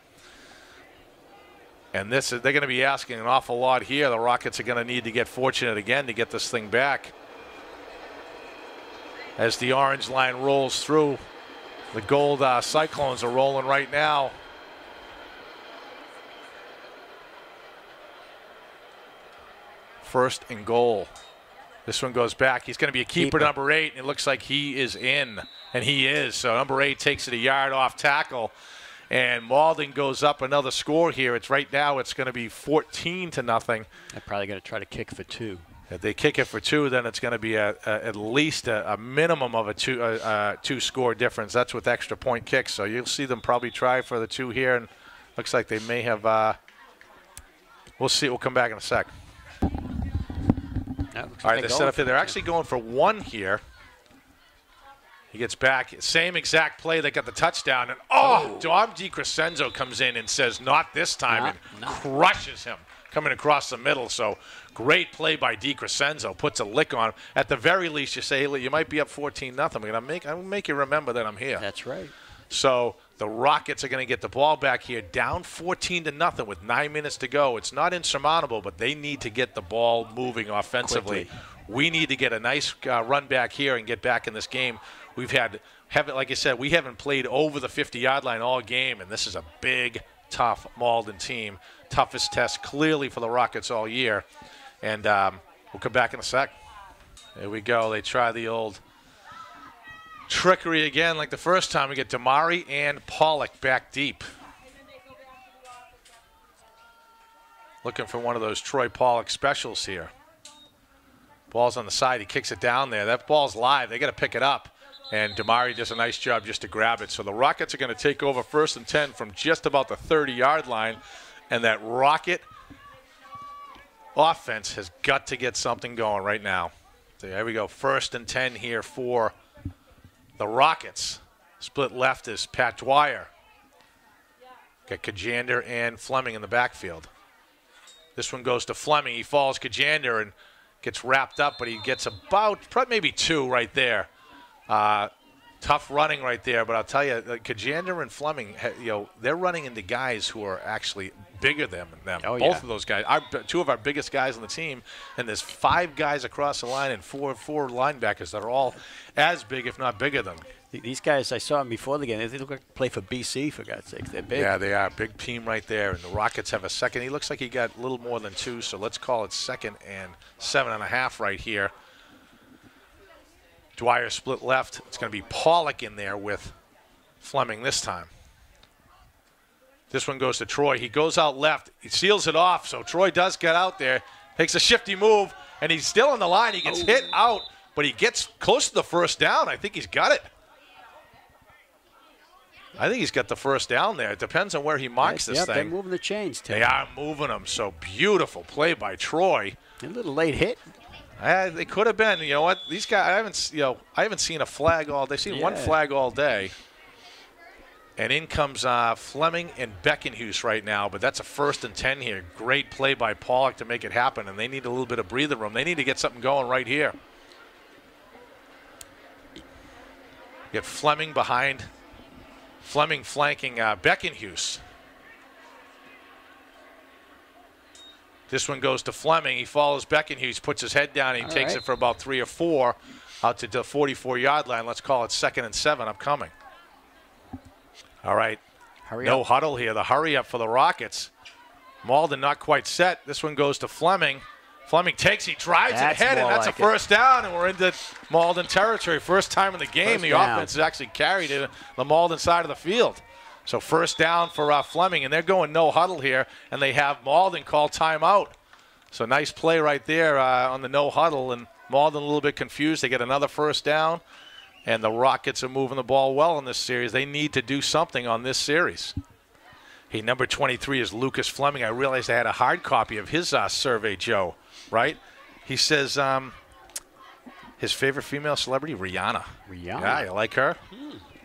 And this is, they're going to be asking an awful lot here. The Rockets are going to need to get fortunate again to get this thing back. As the orange line rolls through, the gold uh, Cyclones are rolling right now. First and goal. This one goes back. He's going to be a keeper, Keeper. number eight, and it looks like he is in, and he is. So number eight takes it a yard off tackle, and Malden goes up another score here. It's right now. It's going to be 14 to nothing. They're probably going to try to kick for two. If they kick it for two, then it's going to be a, a, at least a, a minimum of a two two score difference. That's with extra point kicks. So you'll see them probably try for the two here, and looks like they may have. Uh, we'll see. We'll come back in a sec. All right, like they're they're set up here. They're actually going for one here. He gets back. Same exact play. They got the touchdown. And, oh, Dom DiCrescenzo comes in and says, not this time, Not- and not. crushes him coming across the middle. So great play by DiCrescenzo. Puts a lick on him. At the very least, you say, hey, you might be up 14 nothing. I'm going to make, I'm gonna make you remember that I'm here. That's right. So the Rockets are going to get the ball back here, down 14 to nothing with nine minutes to go. It's not insurmountable, but they need to get the ball moving offensively. Quickly. We need to get a nice uh, run back here and get back in this game. We've had, haven't like I said, we haven't played over the 50-yard line all game, and this is a big, tough Malden team. Toughest test clearly for the Rockets all year. And um, we'll come back in a sec. There we go. They try the old trickery again, like the first time. We get Damari and Pollock back deep. Looking for one of those Troy Pollock specials here. Ball's on the side. He kicks it down there. That ball's live. They got to pick it up. And Damari does a nice job just to grab it. So the Rockets are going to take over first and 10 from just about the 30 yard line. And that Rocket offense has got to get something going right now. So there we go. First and 10 here for the Rockets. Split left is Pat Dwyer. Got Kajander and Fleming in the backfield. This one goes to Fleming. He falls Kajander and gets wrapped up, but he gets about maybe two right there. Uh, tough running right there, but I'll tell you, uh, Kajander and Fleming, you know, they're running into guys who are actually bigger than them. Oh, Both yeah. of those guys, our, two of our biggest guys on the team, and there's five guys across the line and four four linebackers that are all as big, if not bigger than. Th- These guys, I saw them before the game. They look like play for BC, for God's sake. They're big. Yeah, they are. Big team right there. And the Rockets have a second. He looks like he got a little more than two, so let's call it second and seven and a half right here. Dwyer split left. It's going to be Pollock in there with Fleming this time. This one goes to Troy. He goes out left. He seals it off, so Troy does get out there, takes a shifty move, and he's still on the line. He gets hit out, but he gets close to the first down. I think he's got it. I think he's got the first down there. It depends on where he marks this yep, they're thing. moving the chains, Tim. They are moving them. So beautiful play by Troy. A little late hit. Uh, they could have been. You know what? These guys. I haven't. You know. I haven't seen a flag all. They've seen one flag all day. And in comes uh, Fleming and Beckenhuse right now, but that's a first and ten here. Great play by Pollock to make it happen, and they need a little bit of breather room. They need to get something going right here. You Get Fleming behind Fleming flanking uh, Beckenhuse. This one goes to Fleming. He follows Beckenhuse, puts his head down, and he All takes right. it for about three or four out to the 44 yard line. Let's call it second and seven upcoming. All right. Hurry no up. huddle here. The hurry up for the Rockets. Malden not quite set. This one goes to Fleming. Fleming takes, he drives That's it ahead, and that's like a it. first down, and we're into Malden territory. First time in the game, First the down. offense has actually carried it the Malden side of the field. So first down for uh, Fleming, and they're going no huddle here, and they have Malden call timeout. So nice play right there uh, on the no huddle, and Malden a little bit confused. They get another first down, and the Rockets are moving the ball well in this series. They need to do something on this series. Hey, number 23 is Lucas Fleming. I realized I had a hard copy of his uh, survey, Joe, right? He says um, his favorite female celebrity, Rihanna. Rihanna. Yeah, you like her?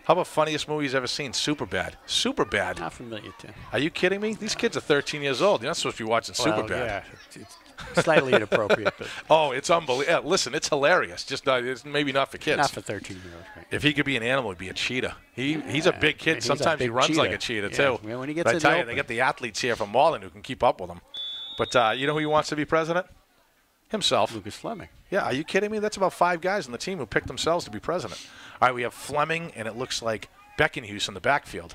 How about funniest movie he's ever seen? Superbad. Super bad. Not familiar, Tim. Are you kidding me? These kids are 13 years old. You're not supposed to be watching Super Well, bad. Yeah, it's slightly inappropriate, but Oh, it's unbelievable. listen, it's hilarious. Just not, it's maybe not for kids. not for 13 year olds, right? If he could be an animal, he'd be a cheetah. He he's a big kid. he's a Sometimes he big runs like a cheetah. cheetah Yeah, too. when he gets but I in tell the you, they open. get the athletes here from Malden who can keep up with him. But uh, you know who he wants to be president? Himself. Lucas Fleming. Yeah, are you kidding me? That's about five guys on the team who picked themselves to be president. All right, we have Fleming, and it looks like Beckenhuse in the backfield.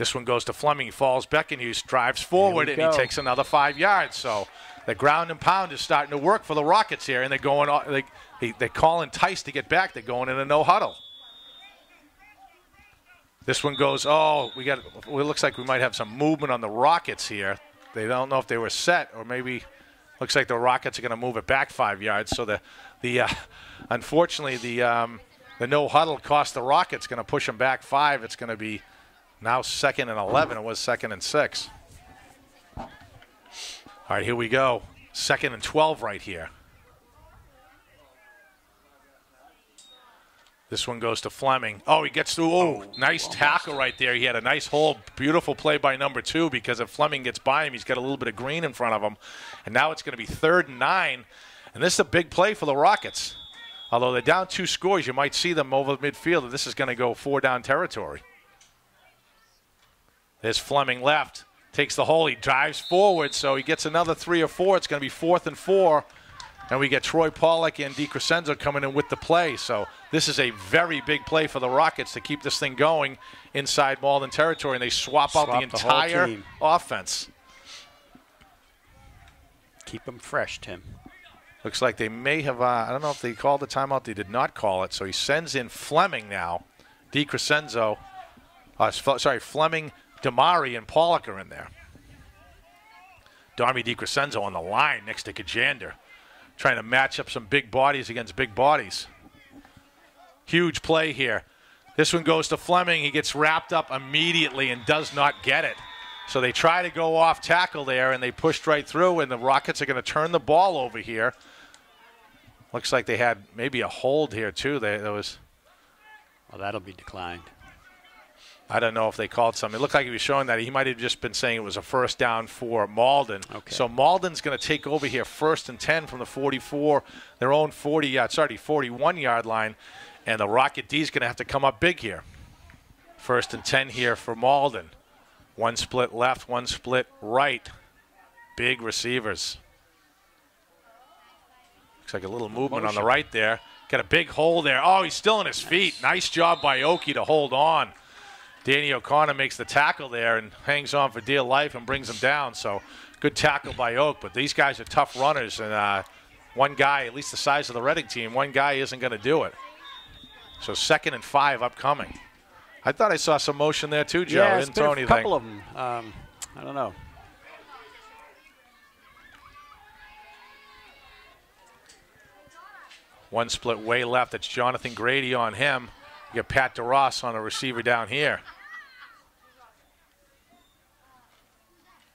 This one goes to Fleming. He falls. Beckenhuse drives forward, and he takes another five yards. So the ground and pound is starting to work for the Rockets here, and they're going. They they they call in Tice to get back. They're going in a no huddle. This one goes. Oh, we got. It looks like we might have some movement on the Rockets here. They don't know if they were set or maybe. Looks like the Rockets are going to move it back five yards. So the the uh, unfortunately the um, the no huddle cost the Rockets going to push them back five. It's going to be now second and eleven. It was second and six. All right, here we go. Second and twelve right here. This one goes to Fleming. Oh, he gets through. Oh, nice tackle right there. He had a nice hold. Beautiful play by number two because if Fleming gets by him, he's got a little bit of green in front of him. And now it's going to be third and nine. And this is a big play for the Rockets. Although they're down two scores, you might see them over midfield. And this is going to go four down territory. There's Fleming left. Takes the hole. He drives forward, so he gets another three or four. It's going to be fourth and four. And we get Troy Pollock and DiCrescenzo coming in with the play. So this is a very big play for the Rockets to keep this thing going inside Malden territory. And they swap, out Swap the the entire offense. Keep them fresh, Tim. Looks like they may have, uh, I don't know if they called the timeout. They did not call it. So he sends in Fleming now. DiCrescenzo, uh, sorry, Fleming, Damari, and Pollock are in there. Darby DiCrescenzo on the line next to Kajander, trying to match up some big bodies against big bodies. Huge play here. This one goes to Fleming. He gets wrapped up immediately and does not get it. So they try to go off tackle there, and they pushed right through, and the Rockets are going to turn the ball over here. Looks like they had maybe a hold here, too. There was. Well, that'll be declined. I don't know if they called something. It looked like he was showing that he might have just been saying it was a first down for Malden. Okay. So Malden's going to take over here first and 10 from the 44, their own 40 yard, sorry, 41 yard line. And the Rocket D's going to have to come up big here. First and 10 here for Malden. One split left, one split right. Big receivers. Looks like a little movement on the right there. Got a big hole there. Oh, he's still on his feet. Nice job by Oki to hold on. Danny O'Connor makes the tackle there and hangs on for dear life and brings him down. So good tackle by Oak. But these guys are tough runners, and uh, one guy, at least the size of the Reading team, one guy isn't going to do it. So second and five upcoming. I thought I saw some motion there too, Joe. yeah, I didn't throw a couple of them. Um, I don't know. One split way left. It's Jonathan Grady on him. You got Pat DeRoss on a receiver down here.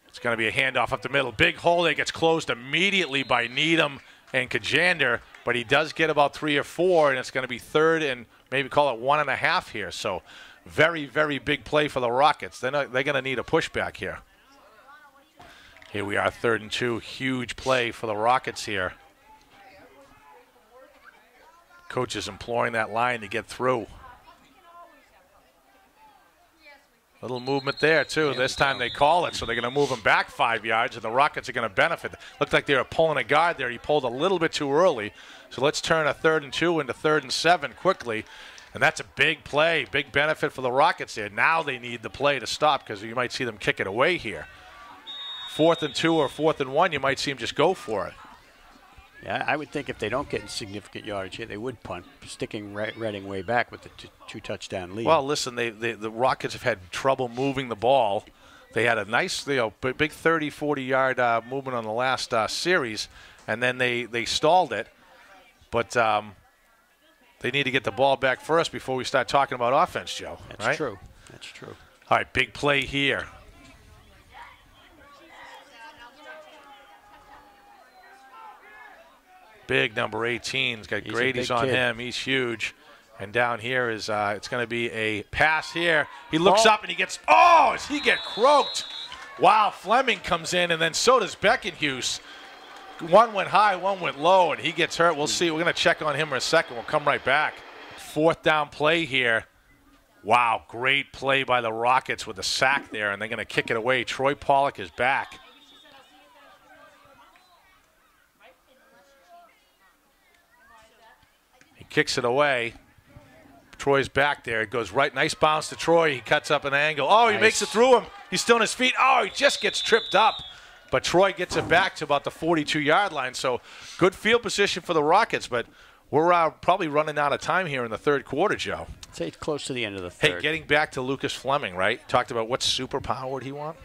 It's going to be a handoff up the middle. Big hole that gets closed immediately by Needham and Kajander, but he does get about three or four, and it's going to be third and maybe call it one and a half here. So very, very big play for the Rockets. They're, not, they're going to need a pushback here. Here we are, third and two. Huge play for the Rockets here. Coach is imploring that line to get through. Little movement there, too. There this time go. they call it, so they're going to move him back five yards, and the Rockets are going to benefit. Looked like they were pulling a guard there. He pulled a little bit too early. So let's turn a third and two into third and seven quickly. And that's a big play, big benefit for the Rockets there. Now they need the play to stop because you might see them kick it away here. Fourth and two or fourth and one, you might see them just go for it. Yeah, I would think if they don't get significant yardage here, they would punt, sticking Reading way back with the t- two touchdown lead. Well, listen, they, they the Rockets have had trouble moving the ball. They had a nice, you know, big 30, 40 yard uh, movement on the last uh, series, and then they, they stalled it. But um, they need to get the ball back first before we start talking about offense, Joe. That's right? true. That's true. All right, big play here. Big number 18. He's got He's Grady's on kid. him. He's huge. And down here is uh, it's going to be a pass here. He looks Oh. up and he gets oh, does he get croaked? Wow, Fleming comes in and then so does Beckenhuse. One went high, one went low, and he gets hurt. We'll see. We're going to check on him in a second. We'll come right back. Fourth down play here. Wow, great play by the Rockets with the sack there, and they're going to kick it away. Troy Pollock is back. Kicks it away. Troy's back there. It goes right. Nice bounce to Troy. He cuts up an angle. Oh, he Nice. makes it through him. He's still on his feet. Oh, he just gets tripped up. But Troy gets it back to about the 42 yard line. So good field position for the Rockets. But we're uh, probably running out of time here in the third quarter, Joe. I'd say it's close to the end of the Hey, getting back to Lucas Fleming, right? Talked about what superpower he want.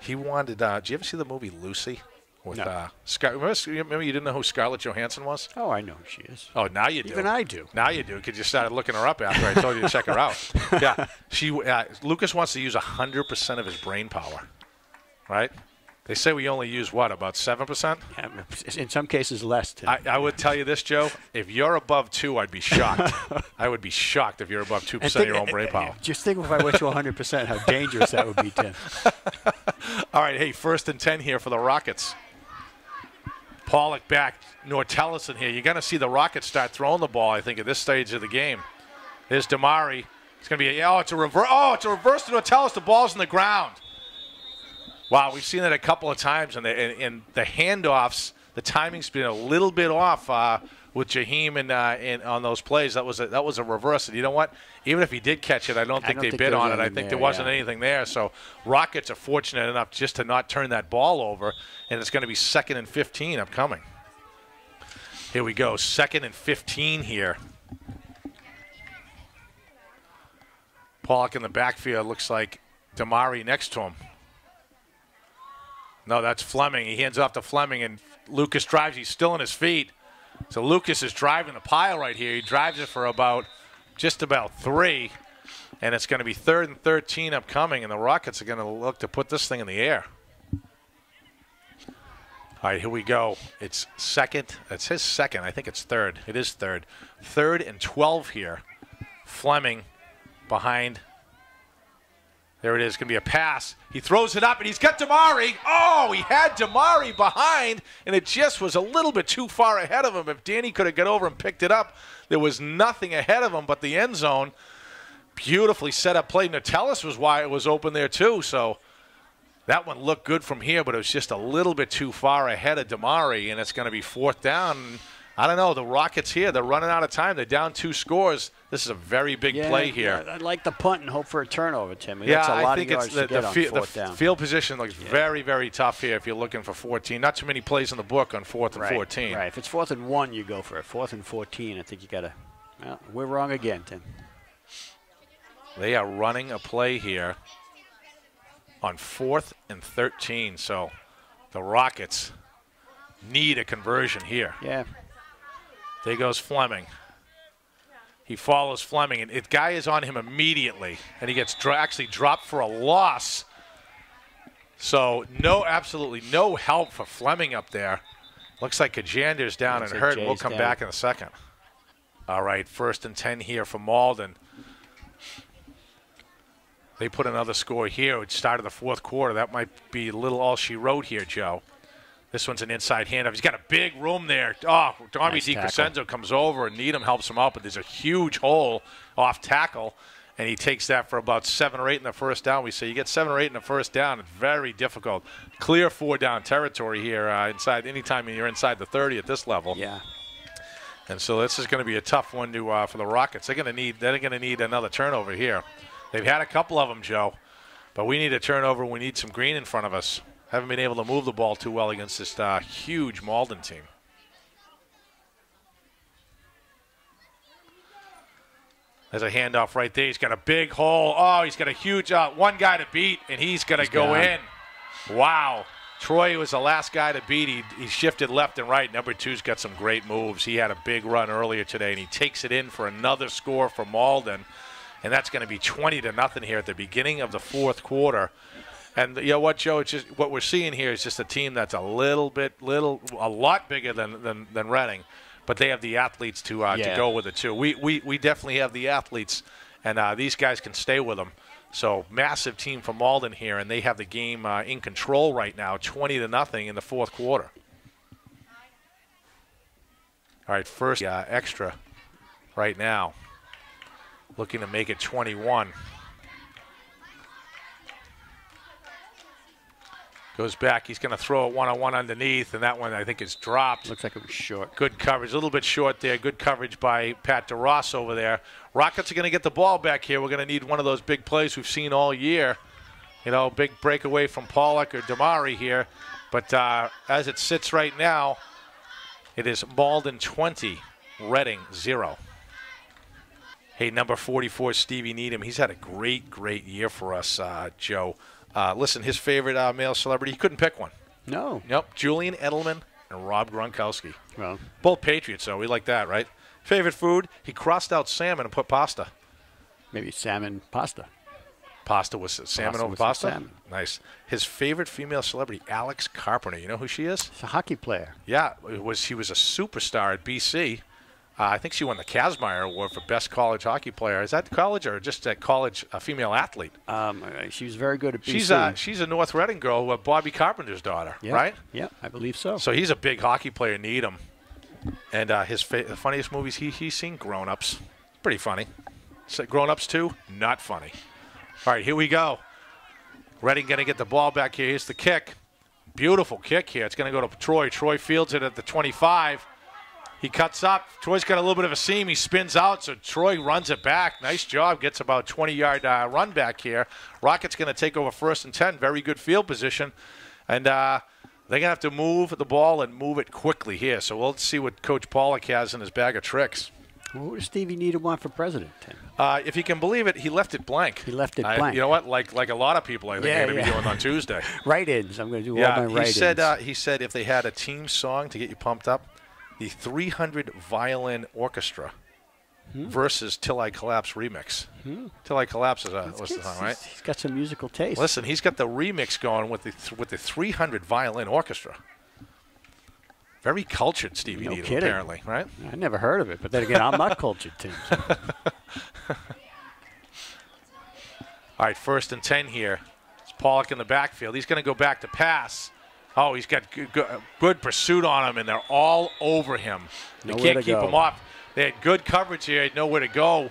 He wanted. Uh, did you ever see the movie Lucy? With No. uh, Scar- remember, remember you didn't know who Scarlett Johansson was? oh, I know who she is. Oh, now you do. Even I do. Now you do because you started looking her up after I told you to check her out. Yeah, she. Uh, Lucas wants to use hundred percent of his brain power, right? They say we only use what about seven percent. Yeah, in some cases, less. Tim. I, I would tell you this, Joe. If you're above two, I'd be shocked. I would be shocked if you're above two percent of your own brain power. Just think if I went to 100%, how dangerous that would be, Tim. All right, hey, first and 10 here for the Rockets. Pollock back, Nortellis in here. You're going to see the Rockets start throwing the ball, I think, at this stage of the game. There's Damari. It's going to be, a, oh, it's a reverse. Oh, it's a reverse to Nortellis. The ball's in the ground. Wow, we've seen that a couple of times, and the, and, and the handoffs, the timing's been a little bit off uh, with Jaheim and, uh, and on those plays. That was a, that was a reverse, and you know what? Even if he did catch it, I don't I think don't they think bid on it. I think there, there wasn't yeah. anything there. So Rockets are fortunate enough just to not turn that ball over, and it's going to be second and 15 upcoming. Here we go, second and 15 here. Pollock in the backfield looks like Damari next to him. No, that's Fleming. He hands off to Fleming, and Lucas drives. He's still on his feet. So Lucas is driving the pile right here. He drives it for about just about three, and it's going to be third and 13 upcoming, and the Rockets are going to look to put this thing in the air. All right, here we go. It's second. It's his second. I think it's third. It is third. Third and 12 here. Fleming behind. There it is. Going to be a pass. He throws it up, and he's got Damari. Oh, he had Damari behind, and it just was a little bit too far ahead of him. If Danny could have got over and picked it up, there was nothing ahead of him but the end zone. Beautifully set up play. Nortellis was why it was open there too. So that one looked good from here, but it was just a little bit too far ahead of Damari, and it's going to be fourth down. I don't know. The Rockets here, they're running out of time. They're down two scores. This is a very big Yeah, play here. yeah, I'd like the punt and hope for a turnover, Tim. Yeah, That's a lot I think of it's yards the, to get the, on the down. field position looks very, very tough here if you're looking for 14. Not too many plays in the book on fourth and right, 14. Right. If it's fourth and one, you go for it. Fourth and 14, I think you got to. Well, we're wrong again, Tim. They are running a play here on fourth and 13. So the Rockets need a conversion here. Yeah. There goes Fleming. He follows Fleming, and the guy is on him immediately, and he gets dro- actually dropped for a loss. So no, absolutely no help for Fleming up there. Looks like Kajander's down Looks and like hurt. We'll come down. back in a second. All right, first and ten here for Malden. They put another score here at started the fourth quarter. That might be a little all she wrote here, Joe. This one's an inside handoff. He's got a big room there. Oh, Tommy Nice DiCrescenzo comes over and Needham helps him out, but there's a huge hole off tackle. and he takes that for about seven or eight in the first down. We say you get seven or eight in the first down, it's very difficult. Clear four down territory here uh, inside. Anytime you're inside the 30 at this level. Yeah. And so this is going to be a tough one to uh, for the Rockets. They're going to need they're going to need another turnover here. They've had a couple of them, Joe, but we need a turnover. We need some green in front of us. Haven't been able to move the ball too well against this uh, huge Malden team. There's a handoff right there. He's got a big hole. Oh, he's got a huge uh, one guy to beat, and he's going to go down. in. Wow. Troy was the last guy to beat. He, he shifted left and right. Number two's got some great moves. He had a big run earlier today, and he takes it in for another score for Malden. And that's going to be 20 to nothing here at the beginning of the fourth quarter. And you know what, Joe? It's just what we're seeing here is just a team that's a little bit, little, a lot bigger than than, than Reading, but they have the athletes to uh, to go with it too. We, we we definitely have the athletes, and uh, these guys can stay with them. So massive team from Malden here, and they have the game uh, in control right now, 20 to nothing in the fourth quarter. All right, first uh, extra right now, looking to make it 21. Goes back. He's going to throw it one on one underneath, and that one I think is dropped. Looks like it was short. Good coverage, a little bit short there. Good coverage by Pat DeRoss over there. Rockets are going to get the ball back here. We're going to need one of those big plays we've seen all year. You know, big breakaway from Pollock or Damari here. But uh, as it sits right now, it is Malden 20, Reading 0. Hey, number 44, Stevie Needham. He's had a great, great year for us, uh, Joe. Uh, listen, his favorite uh, male celebrity, he couldn't pick one. No. Nope, Julian Edelman and Rob Gronkowski. Well, Both Patriots, so we like that, right? Favorite food? He crossed out salmon and put pasta. maybe salmon pasta. Pasta was salmon Pasta over with pasta. salmon. Nice. His favorite female celebrity, Alex Carpenter. You know who she is? It's a hockey player. Yeah, it was she was a superstar at BC. Uh, I think she won the Kazmaier Award for best college hockey player. Is that college or just a college a female athlete? Um, uh, she was very good at BC. She's uh, she's a North Reading girl, uh, Bobby Carpenter's daughter, yeah. right? Yeah, I believe so. So he's a big hockey player, Needham. And uh, his fa- the funniest movies he, he's seen, Grown Ups. Pretty funny. So Grown Ups 2, not funny. All right, here we go. Reading going to get the ball back here. Here's the kick. Beautiful kick here. It's going to go to Troy. Troy fields it at the 25. He cuts up. Troy's got a little bit of a seam. He spins out, so Troy runs it back. Nice job. Gets about 20 yard uh, run back here. Rockets going to take over first and 10. Very good field position. And uh, they're going to have to move the ball and move it quickly here. So we'll see what Coach Pollock has in his bag of tricks. What does Stevie Needham want for president, Tim? Uh, if you can believe it, he left it blank. He left it I- blank. You know what? Like like a lot of people, I think, Yeah, are going to yeah. be doing on Tuesday. Write-ins. I'm going to do Yeah, all my he write-ins. said uh, he said if they had a team song to get you pumped up, the 300 violin orchestra Hmm. versus "Till I Collapse" remix. "Till I Collapse" is a, was the song, right? He's got some musical taste. Listen, he's got the remix going with the th- with the 300 violin orchestra. Very cultured, Stevie No Needham, kidding. apparently, right? I never heard of it, but then again, I'm not cultured, Tim. so- All right, first and 10 here. It's Pollock in the backfield. He's going to go back to pass. Oh, he's got good, good, good pursuit on him, and they're all over him. They Nowhere can't keep go. him off. They had good coverage here. He had nowhere to go.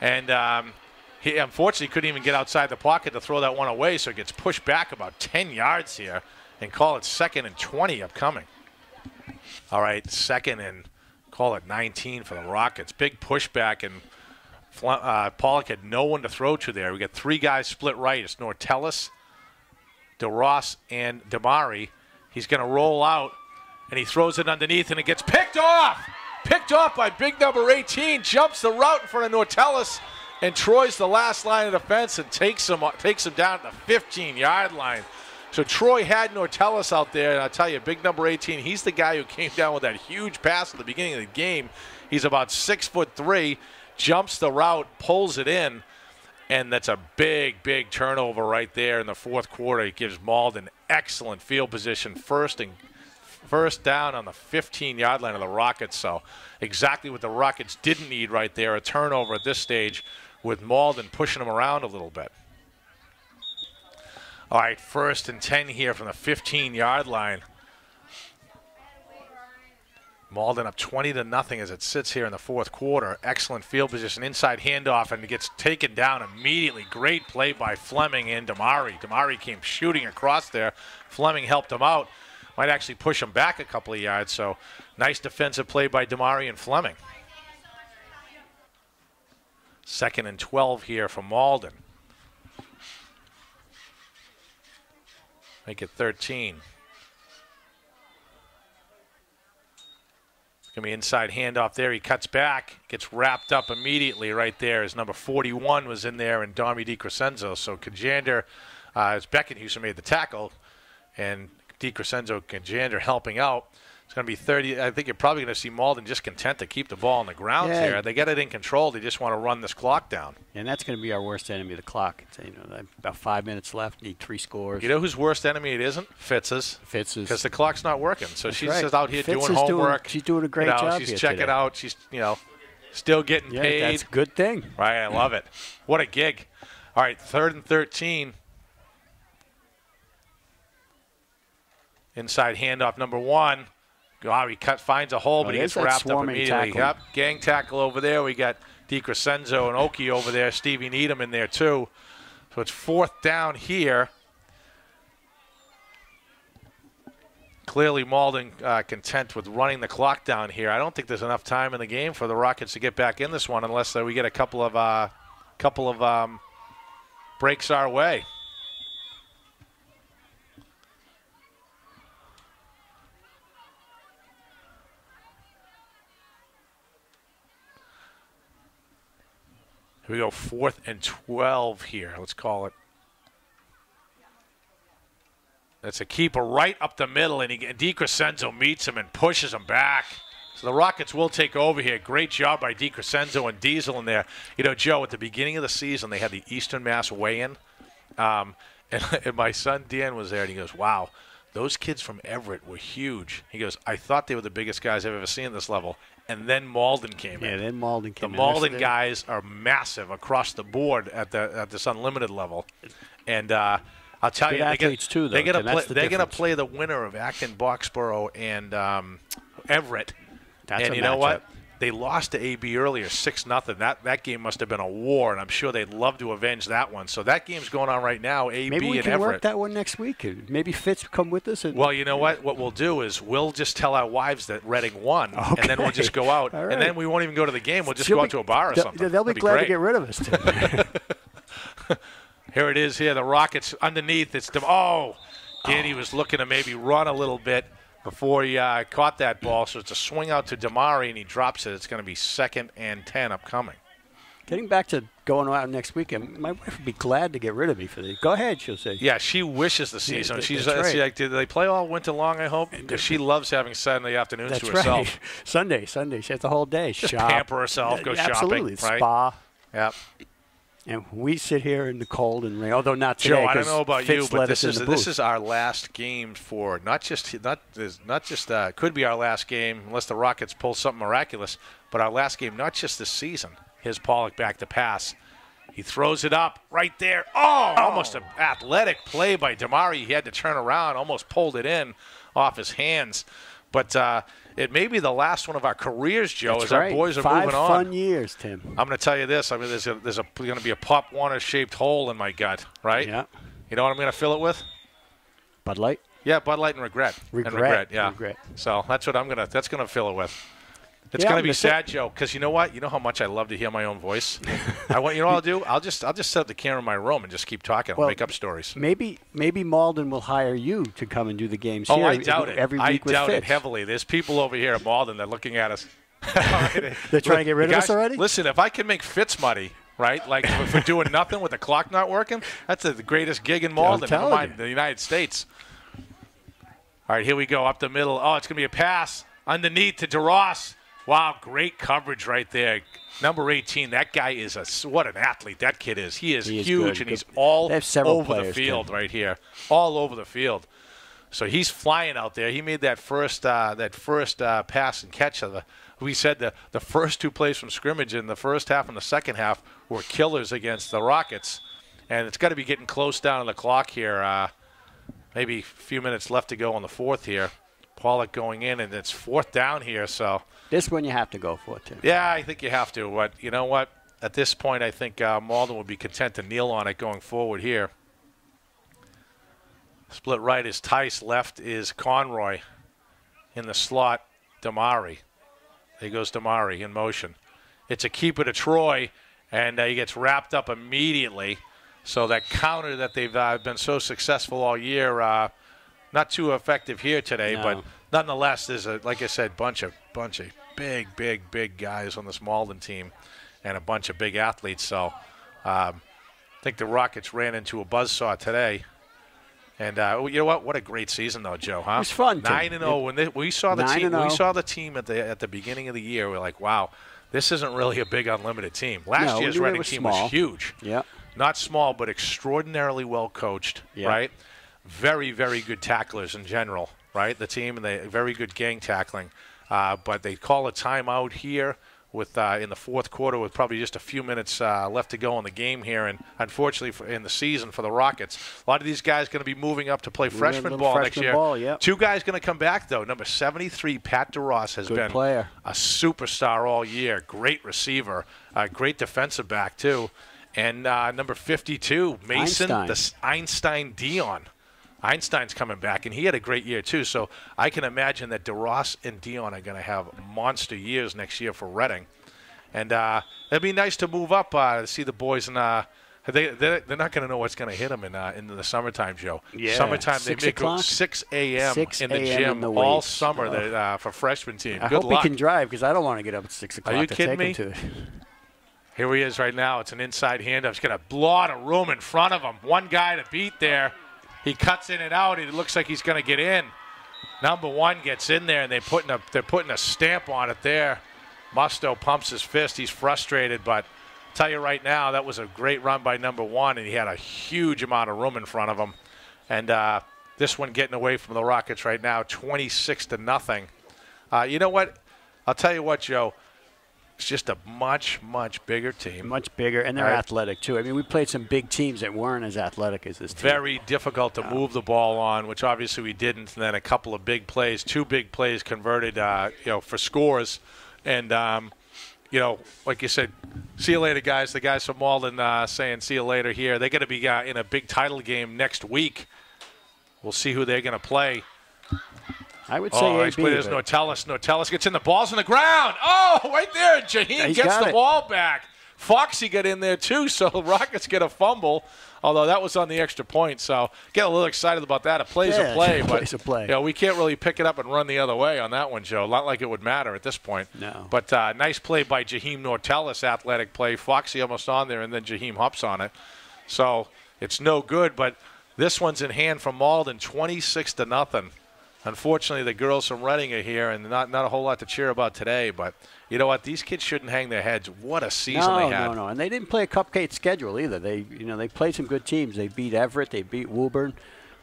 And um, he unfortunately couldn't even get outside the pocket to throw that one away, so it gets pushed back about 10 yards here and call it second and 20 upcoming. All right, second and call it 19 for the Rockets. Big pushback, and uh, Pollock had no one to throw to there. We got three guys split right. It's Nortellis, DeRoss, and Damari. He's going to roll out, and he throws it underneath, and it gets picked off. Picked off by big number 18. Jumps the route in front of Nortellis, and Troy's the last line of defense and takes him takes him down to the 15-yard line. So Troy had Nortellis out there, and I'll tell you, big number 18, he's the guy who came down with that huge pass at the beginning of the game. He's about six foot three, jumps the route, pulls it in, and that's a big, big turnover right there in the fourth quarter. It gives Malden excellent field position, first and first down on the 15-yard line of the Rockets. So exactly what the Rockets didn't need right there, a turnover at this stage with Malden pushing them around a little bit. All right, first and 10 here from the 15 yard line. Malden up 20 to nothing as it sits here in the fourth quarter. Excellent field position, inside handoff, and it gets taken down immediately. Great play by Fleming and Damari. Damari came shooting across there. Fleming helped him out. Might actually push him back a couple of yards. So nice defensive play by Damari and Fleming. Second and 12 here for Malden. Make it 13. It's going to be inside handoff there. He cuts back, gets wrapped up immediately right there. His number 41 was in there, and Domi DiCrescenzo. So Kajander, uh, as Beckenhuser made the tackle, and DiCrescenzo, Kajander helping out. It's going to be 30. I think you're probably going to see Malden just content to keep the ball on the ground Yeah. here. They get it in control. They just want to run this clock down. And that's going to be our worst enemy, the clock. It's, you know, about five minutes left. Need three scores. You know whose worst enemy it isn't? Fitz's. Fitz is Because the clock's not working. So That's she's right. just out here Fitz doing is doing- homework. she's doing a great you know, job She's checking today. out. She's, you know, still getting yeah, paid. that's a good thing. Right, I love it. What a gig. All right, third and 13. Inside handoff number one. Wow, he cut, finds a hole, Oh, but he gets wrapped up immediately. tackle. Yep, gang tackle over there. We got DiCrescenzo and Oki over there. Stevie Needham in there too. So it's fourth down here. Clearly, Malden uh, content with running the clock down here. I don't think there's enough time in the game for the Rockets to get back in this one unless uh, we get a couple of uh, couple of um, breaks our way. Here we go, fourth and 12 here. Let's call it. That's a keeper right up the middle, and, he, and DiCrescenzo meets him and pushes him back. So the Rockets will take over here. Great job by DiCrescenzo and Diesel in there. You know, Joe, at the beginning of the season, they had the Eastern Mass weigh-in, um, and, and my son Dan was there, and he goes, "Wow, those kids from Everett were huge." He goes, "I thought they were the biggest guys I've ever seen at this level." And then Malden came Yeah, in. then Malden The came in. The Malden guys are massive across the board at the at this unlimited level, and uh, I'll tell Good you, they get- athletes too, though, They're gonna play. the They're gonna play the winner of Acton, Boxborough, and um, Everett. That's and a you know what? They lost to AB earlier, six nothing. That that game must have been a war, and I'm sure they'd love to avenge that one. So that game's going on right now. AB Maybe we and can Everett. work that one next week. Maybe Fitz come with us. And Well, you know what? What we'll do is we'll just tell our wives that Reading won, and then we'll just go out, All and then we won't even go to the game. We'll just She'll go be- out to a bar or they'll- something. They'll be That'd glad to get rid of us. Here it is. Here the Rockets underneath. It's oh, Danny oh. was looking to maybe run a little bit before he uh, caught that ball. So it's a swing out to Damari, and he drops it. It's going to be second and ten upcoming. Getting back to going out next weekend, my wife would be glad to get rid of me for the. Go ahead, she'll say. Yeah, she wishes the season. th- She's uh, right. she, like, did they play all winter long? I hope because she loves having Saturday afternoons That's to right. herself. Sunday, Sunday, she has the whole day. Just Shop. pamper herself, go Yeah, shopping, Absolutely, right? spa. Yep. And we sit here in the cold and rain. Although not today. Joe, I don't know about Fitz you, but this is this is our last game for not just not not just uh, could be our last game unless the Rockets pull something miraculous, but our last game not just this season. Here's Pollock back to pass. He throws it up right there. Oh, almost an athletic play by Damari. He had to turn around, almost pulled it in off his hands. But uh, it may be the last one of our careers, Joe, That's as right. our boys are Five moving on. Five fun years, Tim. I'm going to tell you this. I mean, there's a, there's a, going to be a Pop Warner shaped hole in my gut, right? Yeah. You know what I'm going to fill it with? Bud Light. Yeah, Bud Light and regret. And Regret, regret. Yeah. regret. So that's what I'm gonna. That's gonna fill it with. It's Yeah, gonna be gonna sad, Joe, because you know what? You know how much I love to hear my own voice. I want. You know what I'll do? I'll just. I'll just set up the camera in my room and just keep talking. I'll Well, make up stories. Maybe maybe Malden will hire you to come and do the games Oh, here I doubt it. every week I doubt it heavily. There's people over here at Malden that are looking at us. They're trying to get rid of us already? Listen, if I can make Fitz money, right? Like if we're doing nothing with the clock not working, that's the greatest gig in Malden. Never mind the United States. All right, here we go up the middle. Oh, it's going to be a pass underneath to DeRoss. Wow, great coverage right there. Number 18, that guy is a what an athlete that kid is. He is He is huge, good. and he's all over the field too. right here, all over the field. So he's flying out there. He made that first uh, that first uh, pass and catch of the. We said the the first two plays from scrimmage in the first half and the second half were killers against the Rockets, and it's got to be getting close down on the clock here. Uh, maybe a few minutes left to go on the fourth here. Pollock going in, and it's fourth down here. So This one you have to go for, too. yeah, I think you have to. But you know what? At this point, I think uh, Malden would be content to kneel on it going forward here. Split right is Tice. Left is Conroy. In the slot, Damari. There goes Damari in motion. It's a keeper to Troy, and uh, he gets wrapped up immediately. So that counter that they've uh, been so successful all year, uh, not too effective here today, No. but nonetheless, there's a like I said, bunch of bunch of big, big, big guys on this Malden team, and a bunch of big athletes. So um, I think the Rockets ran into a buzzsaw today. And uh, you know what? What a great season, though, Joe. Huh? It was fun, Nine and zero. When they, we saw the team, oh. we saw the team at the at the beginning of the year. We're like, wow, this isn't really a big unlimited team. Last No, year's knew they Reading were team small. was huge. Yeah. Not small, but extraordinarily well coached. Yeah. Right. Very, very good tacklers in general. Right. The team and they very good gang tackling. Uh, but they call a timeout here with uh, in the fourth quarter with probably just a few minutes uh, left to go in the game here, and unfortunately for, in the season for the Rockets, a lot of these guys going to be moving up to play a freshman ball next year. ball, yep. Two guys going to come back though. Number 73, Pat DeRoss has Good been player. a superstar all year. Great receiver, uh, great defensive back too, and uh, number 52, Mason Einstein. the Einstein Dion. Einstein's coming back, and he had a great year too. So I can imagine that DeRoss and Dion are going to have monster years next year for Reading, and uh, it'd be nice to move up uh, to see the boys and. Uh, they, they're, they're not going to know what's going to hit them in, uh, in the summertime, Joe. Yeah. Summertime, Six they make o'clock? 6 a.m. in the gym in the all weights. summer Oh. that, uh, for freshman team. I Good hope luck. he can drive because I don't want to get up at 6 o'clock Are you to kidding take me? to. Here he is right now. It's an inside handoff. He's got a lot of room in front of him. One guy to beat there. He cuts in and out. It looks like he's going to get in. Number one gets in there, and they're putting a they're putting a stamp on it there. Musto pumps his fist. He's frustrated, but I tell you right now, that was a great run by number one, and he had a huge amount of room in front of him. And uh, this one getting away from the Rockets right now, 26 to nothing. Uh, you know what? I'll tell you what, Joe. It's just a much, much bigger team. Much bigger, and they're Right. athletic too. I mean, we played some big teams that weren't as athletic as this team. Very difficult to move the ball on, which obviously we didn't. And then a couple of big plays, two big plays converted, uh, you know, for scores. And um, you know, like you said, see you later, guys. The guys from Malden uh, saying see you later here. They're going to be uh, in a big title game next week. We'll see who they're going to play. I would say Oh, AB. nice play. There's but- Nortellis. Nortellis gets in the balls on the ground. Oh, right there. Jaheim He's gets the it. ball back. Foxy got in there too, so Rockets get a fumble. Although that was on the extra point, so get a little excited about that. A play's Yeah, a play, but play's a play. You know, we can't really pick it up and run the other way on that one, Joe. Not like it would matter at this point. No. But uh, nice play by Jaheim Nortellis, athletic play. Foxy almost on there, and then Jaheim hops on it. So it's no good. But this one's in hand from Malden, 26 to nothing. Unfortunately, the girls from Reading are here, and not not a whole lot to cheer about today. But you know what? These kids shouldn't hang their heads. What a season no, they had! no, no, and they didn't play a cupcake schedule either. They, you know, they played some good teams. They beat Everett. They beat Woburn.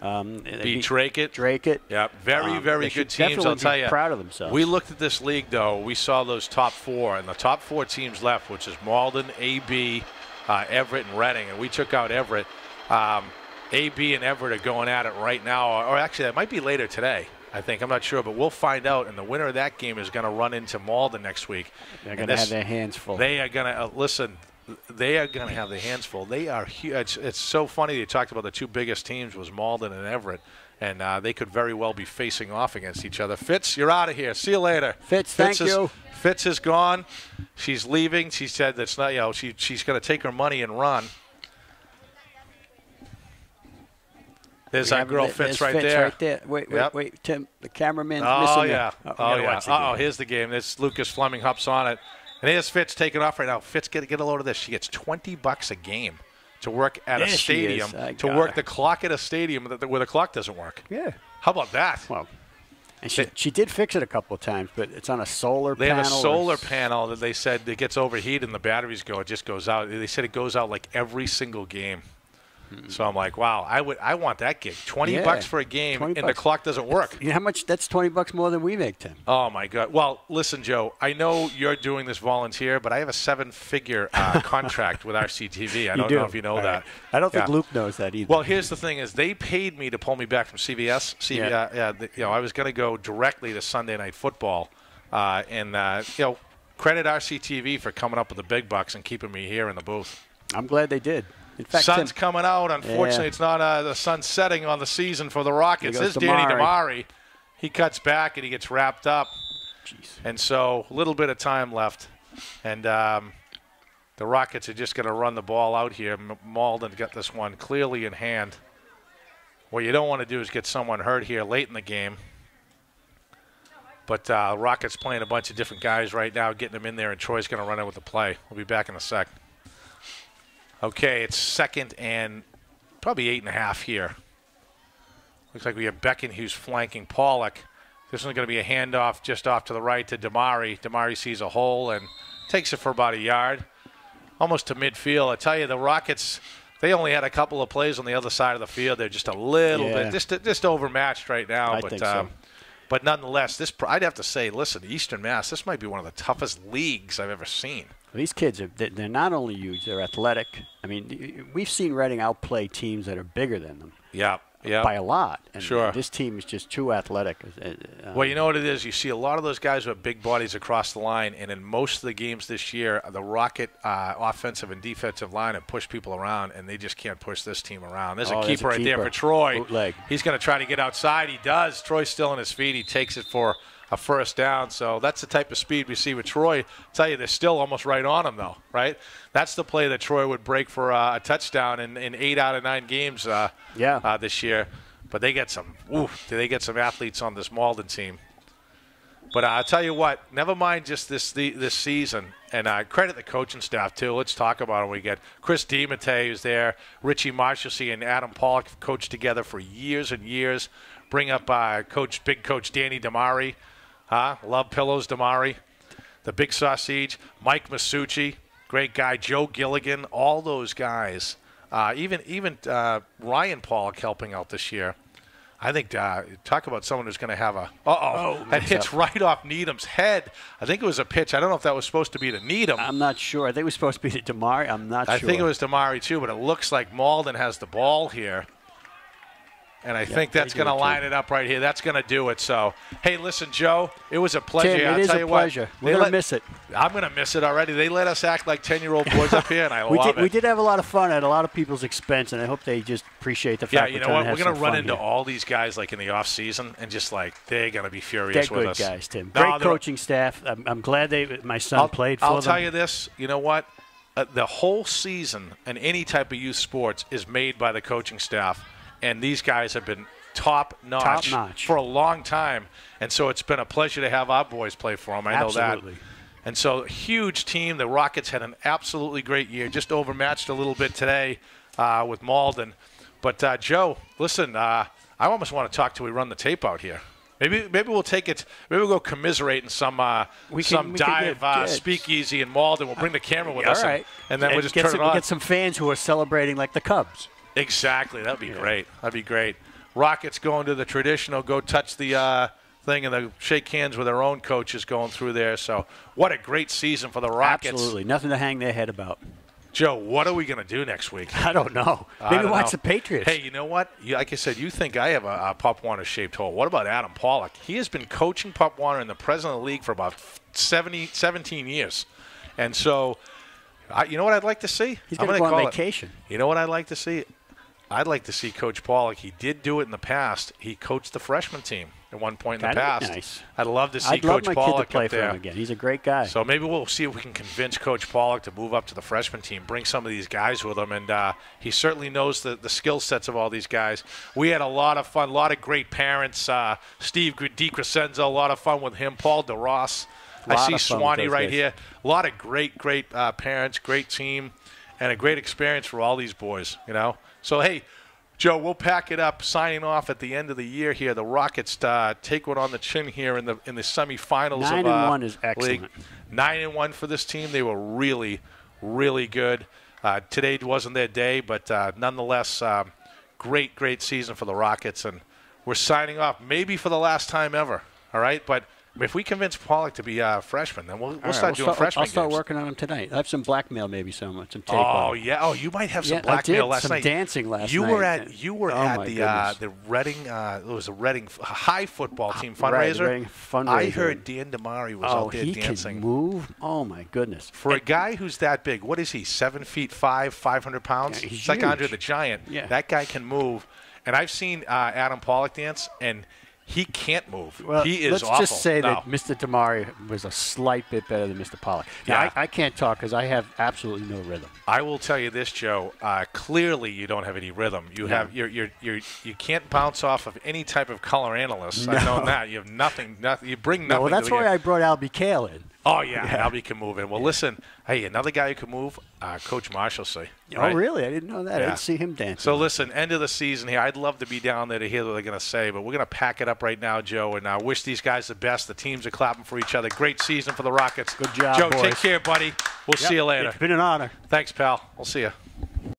Um, they Beat Dracut. Drake it. Yeah, very, Um, very good teams. I'll tell you. proud of themselves. We looked at this league, though. We saw those top four, and the top four teams left, which is Malden, AB, uh, Everett, and Reading, and we took out Everett. Um, AB and Everett are going at it right now, or, actually, that might be later today. I think I'm not sure, but we'll find out. And the winner of that game is going to run into Malden next week. They're going to have their hands full. they are going to uh, listen. They are going to have their hands full. They are huge. It's, it's so funny. You talked about the two biggest teams was Malden and Everett, and uh, they could very well be facing off against each other. Fitz, you're out of here. See you later. Fitz, thank is, you. Fitz is gone. She's leaving. She said that's not. You know, she she's going to take her money and run. There's We our girl there's Fitz right Fitz there. right there. Wait, wait, Yep. wait, Tim. The cameraman's Oh missing. yeah. The, Oh, we gotta yeah. Oh, oh here's the game. This Lucas Fleming hops on it, and here's Fitz taking off right now. Fitz get get a load of this. She gets 20 bucks a game to work at There a stadium to work her. the clock at a stadium that- where the clock doesn't work. Yeah. How about that? Well, and she, she did fix it a couple of times, but it's on a solar They panel. have a solar panel that they said it gets overheated and the batteries go. It just goes out. They said it goes out like every single game. So I'm like, wow, I would, I want that gig. Twenty Yeah, bucks for a game, and bucks. the clock doesn't work. You know how much? That's twenty bucks more than we make, Tim. Oh my God! Well, listen, Joe. I know you're doing this volunteer, but I have a seven-figure uh, contract with RCTV. I don't know if you know All that. right. I don't think Luke knows that either. Well, here's the thing: is they paid me to pull me back from CBS. CBS, Yeah. yeah, yeah the, you know, I was going to go directly to Sunday Night Football, uh, and uh, you know, credit RCTV for coming up with the big bucks and keeping me here in the booth. I'm glad they did. In fact, sun's Tim, coming out. Unfortunately, Yeah. it's not uh, the sun setting on the season for the Rockets. This is Danny Damari. Damari. He cuts back and he gets wrapped up, Jeez. and so a little bit of time left, and um, the Rockets are just going to run the ball out here. Malden got this one clearly in hand. What you don't want to do is get someone hurt here late in the game. But uh, Rockets playing a bunch of different guys right now, getting them in there, and Troy's going to run in with the play. We'll be back in a sec. Okay, it's second and probably eight and a half here. Looks like we have Beckenhuse flanking Pollock. This one's going to be a handoff just off to the right to Damari. Damari sees a hole and takes it for about a yard, almost to midfield. I tell you, the Rockets, they only had a couple of plays on the other side of the field. They're just a little Yeah. bit, just just overmatched right now. I but think so. um, but nonetheless, this I'd have to say, listen, Eastern Mass, this might be one of the toughest leagues I've ever seen. These kids are they- they're not only huge, they're athletic. I mean, we've seen Reading outplay teams that are bigger than them Yeah, yeah. by a lot. And Sure. this team is just too athletic. Uh, uh, Well, you know what it is. You see a lot of those guys with big bodies across the line, and in most of the games this year, the Rocket uh, offensive and defensive line have pushed people around, and they just can't push this team around. There's Oh, a keeper a right there for Troy. Bootleg. He's going to try to get outside. He does. Troy's still on his feet. He takes it for a first down. So that's the type of speed we see with Troy. i tell you, they're still almost right on him, though, right? That's the play that Troy would break for uh, a touchdown in, in eight out of nine games uh, Yeah. uh, this year. But they get some, oof, do they get some athletes on this Malden team? But uh, I'll tell you what, never mind just this the, this season, and uh, credit the coaching staff too. Let's talk about it. We get Chris DiMattei who's there, Richie Marshalsey and Adam Pollock coached together for years and years. Bring up uh, Coach Big Coach Danny Damari, huh? Love pillows Damari, the Big Sausage, Mike Masucci, great guy, Joe Gilligan, all those guys. Uh, even even uh, Ryan Pollock helping out this year. I think uh, talk about someone who's going to have a uh oh that hits up. right off Needham's head. I think it was a pitch. I don't know if that was supposed to be to Needham. I'm not sure. I think it was supposed to be to Damari. I'm not I sure. I think it was Damari too, but it looks like Malden has the ball here. And I think that's going to too. line it up right here. That's going to do it. So, hey, listen, Joe, it was a pleasure. Tim, it I'll is tell a you pleasure. What, We're gonna miss it. I'm going to miss it already. They let us act like 10 year old boys up here, and I We love did, it. we did have a lot of fun at a lot of people's expense, and I hope they just appreciate the Yeah, fact you we're know what? We're going to run into here. all these guys like in the off season, and just like they're going to be furious They're with good us. guys, Tim. No, Great coaching staff. I'm, I'm glad they my son I'll, played for I'll them. tell you this. You know what? Uh, the whole season in any type of youth sports is made by the coaching staff, and these guys have been top notch, for a long time. And so it's been a pleasure to have our boys play for them. I know that. And so, huge team. The Rockets had an absolutely great year. Just overmatched a little bit today uh, with Malden. But uh, Joe, listen, uh, I almost want to talk till we run the tape out here. Maybe maybe we'll take it. Maybe we'll go commiserate in some uh, can- some dive uh, speakeasy in Malden. We'll bring the camera with All us, and- right. and, then we'll just get turn some, it on. Get some fans who are celebrating like the Cubs. Exactly. That'd be great. That'd be great. Rockets going to the traditional, go touch the uh, thing and the shake hands with their own coaches going through there. So, what a great season for the Rockets. Absolutely, nothing to hang their head about. Joe, what are we going to do next week? I don't know. Maybe don't watch know. the Patriots. Hey, you know what? You, like I said, you think I have a, a Pop Warner shaped hole. What about Adam Pollock? He has been coaching Pop Warner and the president of the league for about 70, 17 years. And so, I, you know what I'd like to see? he's I'm going to go on call it- vacation. You know what I'd like to see? I'd like to see Coach Pollock. He did do it in the past. He coached the freshman team at one point in the That'd be past. nice. I'd love to see I'd Coach love my Pollock kid to play for there. him again. He's a great guy. So maybe we'll see if we can convince Coach Pollock to move up to the freshman team, bring some of these guys with him, and uh, he certainly knows the, the skill sets of all these guys. We had a lot of fun, a lot of great parents. Uh, Steve DiCrescenzo, a lot of fun with him. Paul DeRoss. I see Swanee right guys. here. A lot of great, great uh, parents, great team, and a great experience for all these boys. You know. So hey. Joe, we'll pack it up. Signing off at the end of the year here. The Rockets uh, take one on the chin here in the in the semifinals Nine of and uh, one is excellent. league. Nine and one for this team. They were really, really good. uh, today wasn't their day, but uh, nonetheless, um, great, great season for the Rockets, and we're signing off maybe for the last time ever. All right, but if we convince Pollock to be a freshman, then we'll, we'll right, start we'll doing freshman I'll start games. working on him tonight. I have some blackmail, maybe some some tape. Oh yeah. Oh, you might have some Yeah, I blackmail did last some night. dancing last you were at you were Oh, at the uh, the Reading. Uh, it was a Reading high football team fundraiser. the Reading I heard Dan Damari was Oh, out there he dancing. can move. Oh my goodness. For a guy who's that big, what is he? Seven feet five, five hundred pounds. Yeah, he's it's like Andre the Giant. Yeah. That guy can move. And I've seen uh, Adam Pollock dance, and he can't move. Well, he is let's awful. just say No. that Mr. Damari was a slight bit better than Mr. Pollock. Now, Yeah. I, I can't talk because I have absolutely no rhythm. I will tell you this, Joe. Uh, clearly, you don't have any rhythm. You have you're, you're, you're, you can't bounce off of any type of color analyst. I've known that. You have nothing. nothing you bring nothing. No, well, that's why. I brought Albie Kale in. Oh yeah, Albie can move in. Well, listen. Hey, another guy who can move. Uh, Coach Marshalsea. right? Oh, really? I didn't know that. I Yeah. didn't see him dancing. So listen, end of the season here. I'd love to be down there to hear what they're going to say, but we're going to pack it up right now, Joe, and uh, wish these guys the best. The teams are clapping for each other. Great season for the Rockets. Good job, Joe. boys. Take care, buddy. We'll see you later. It's been an honor. Thanks, pal. We'll see you.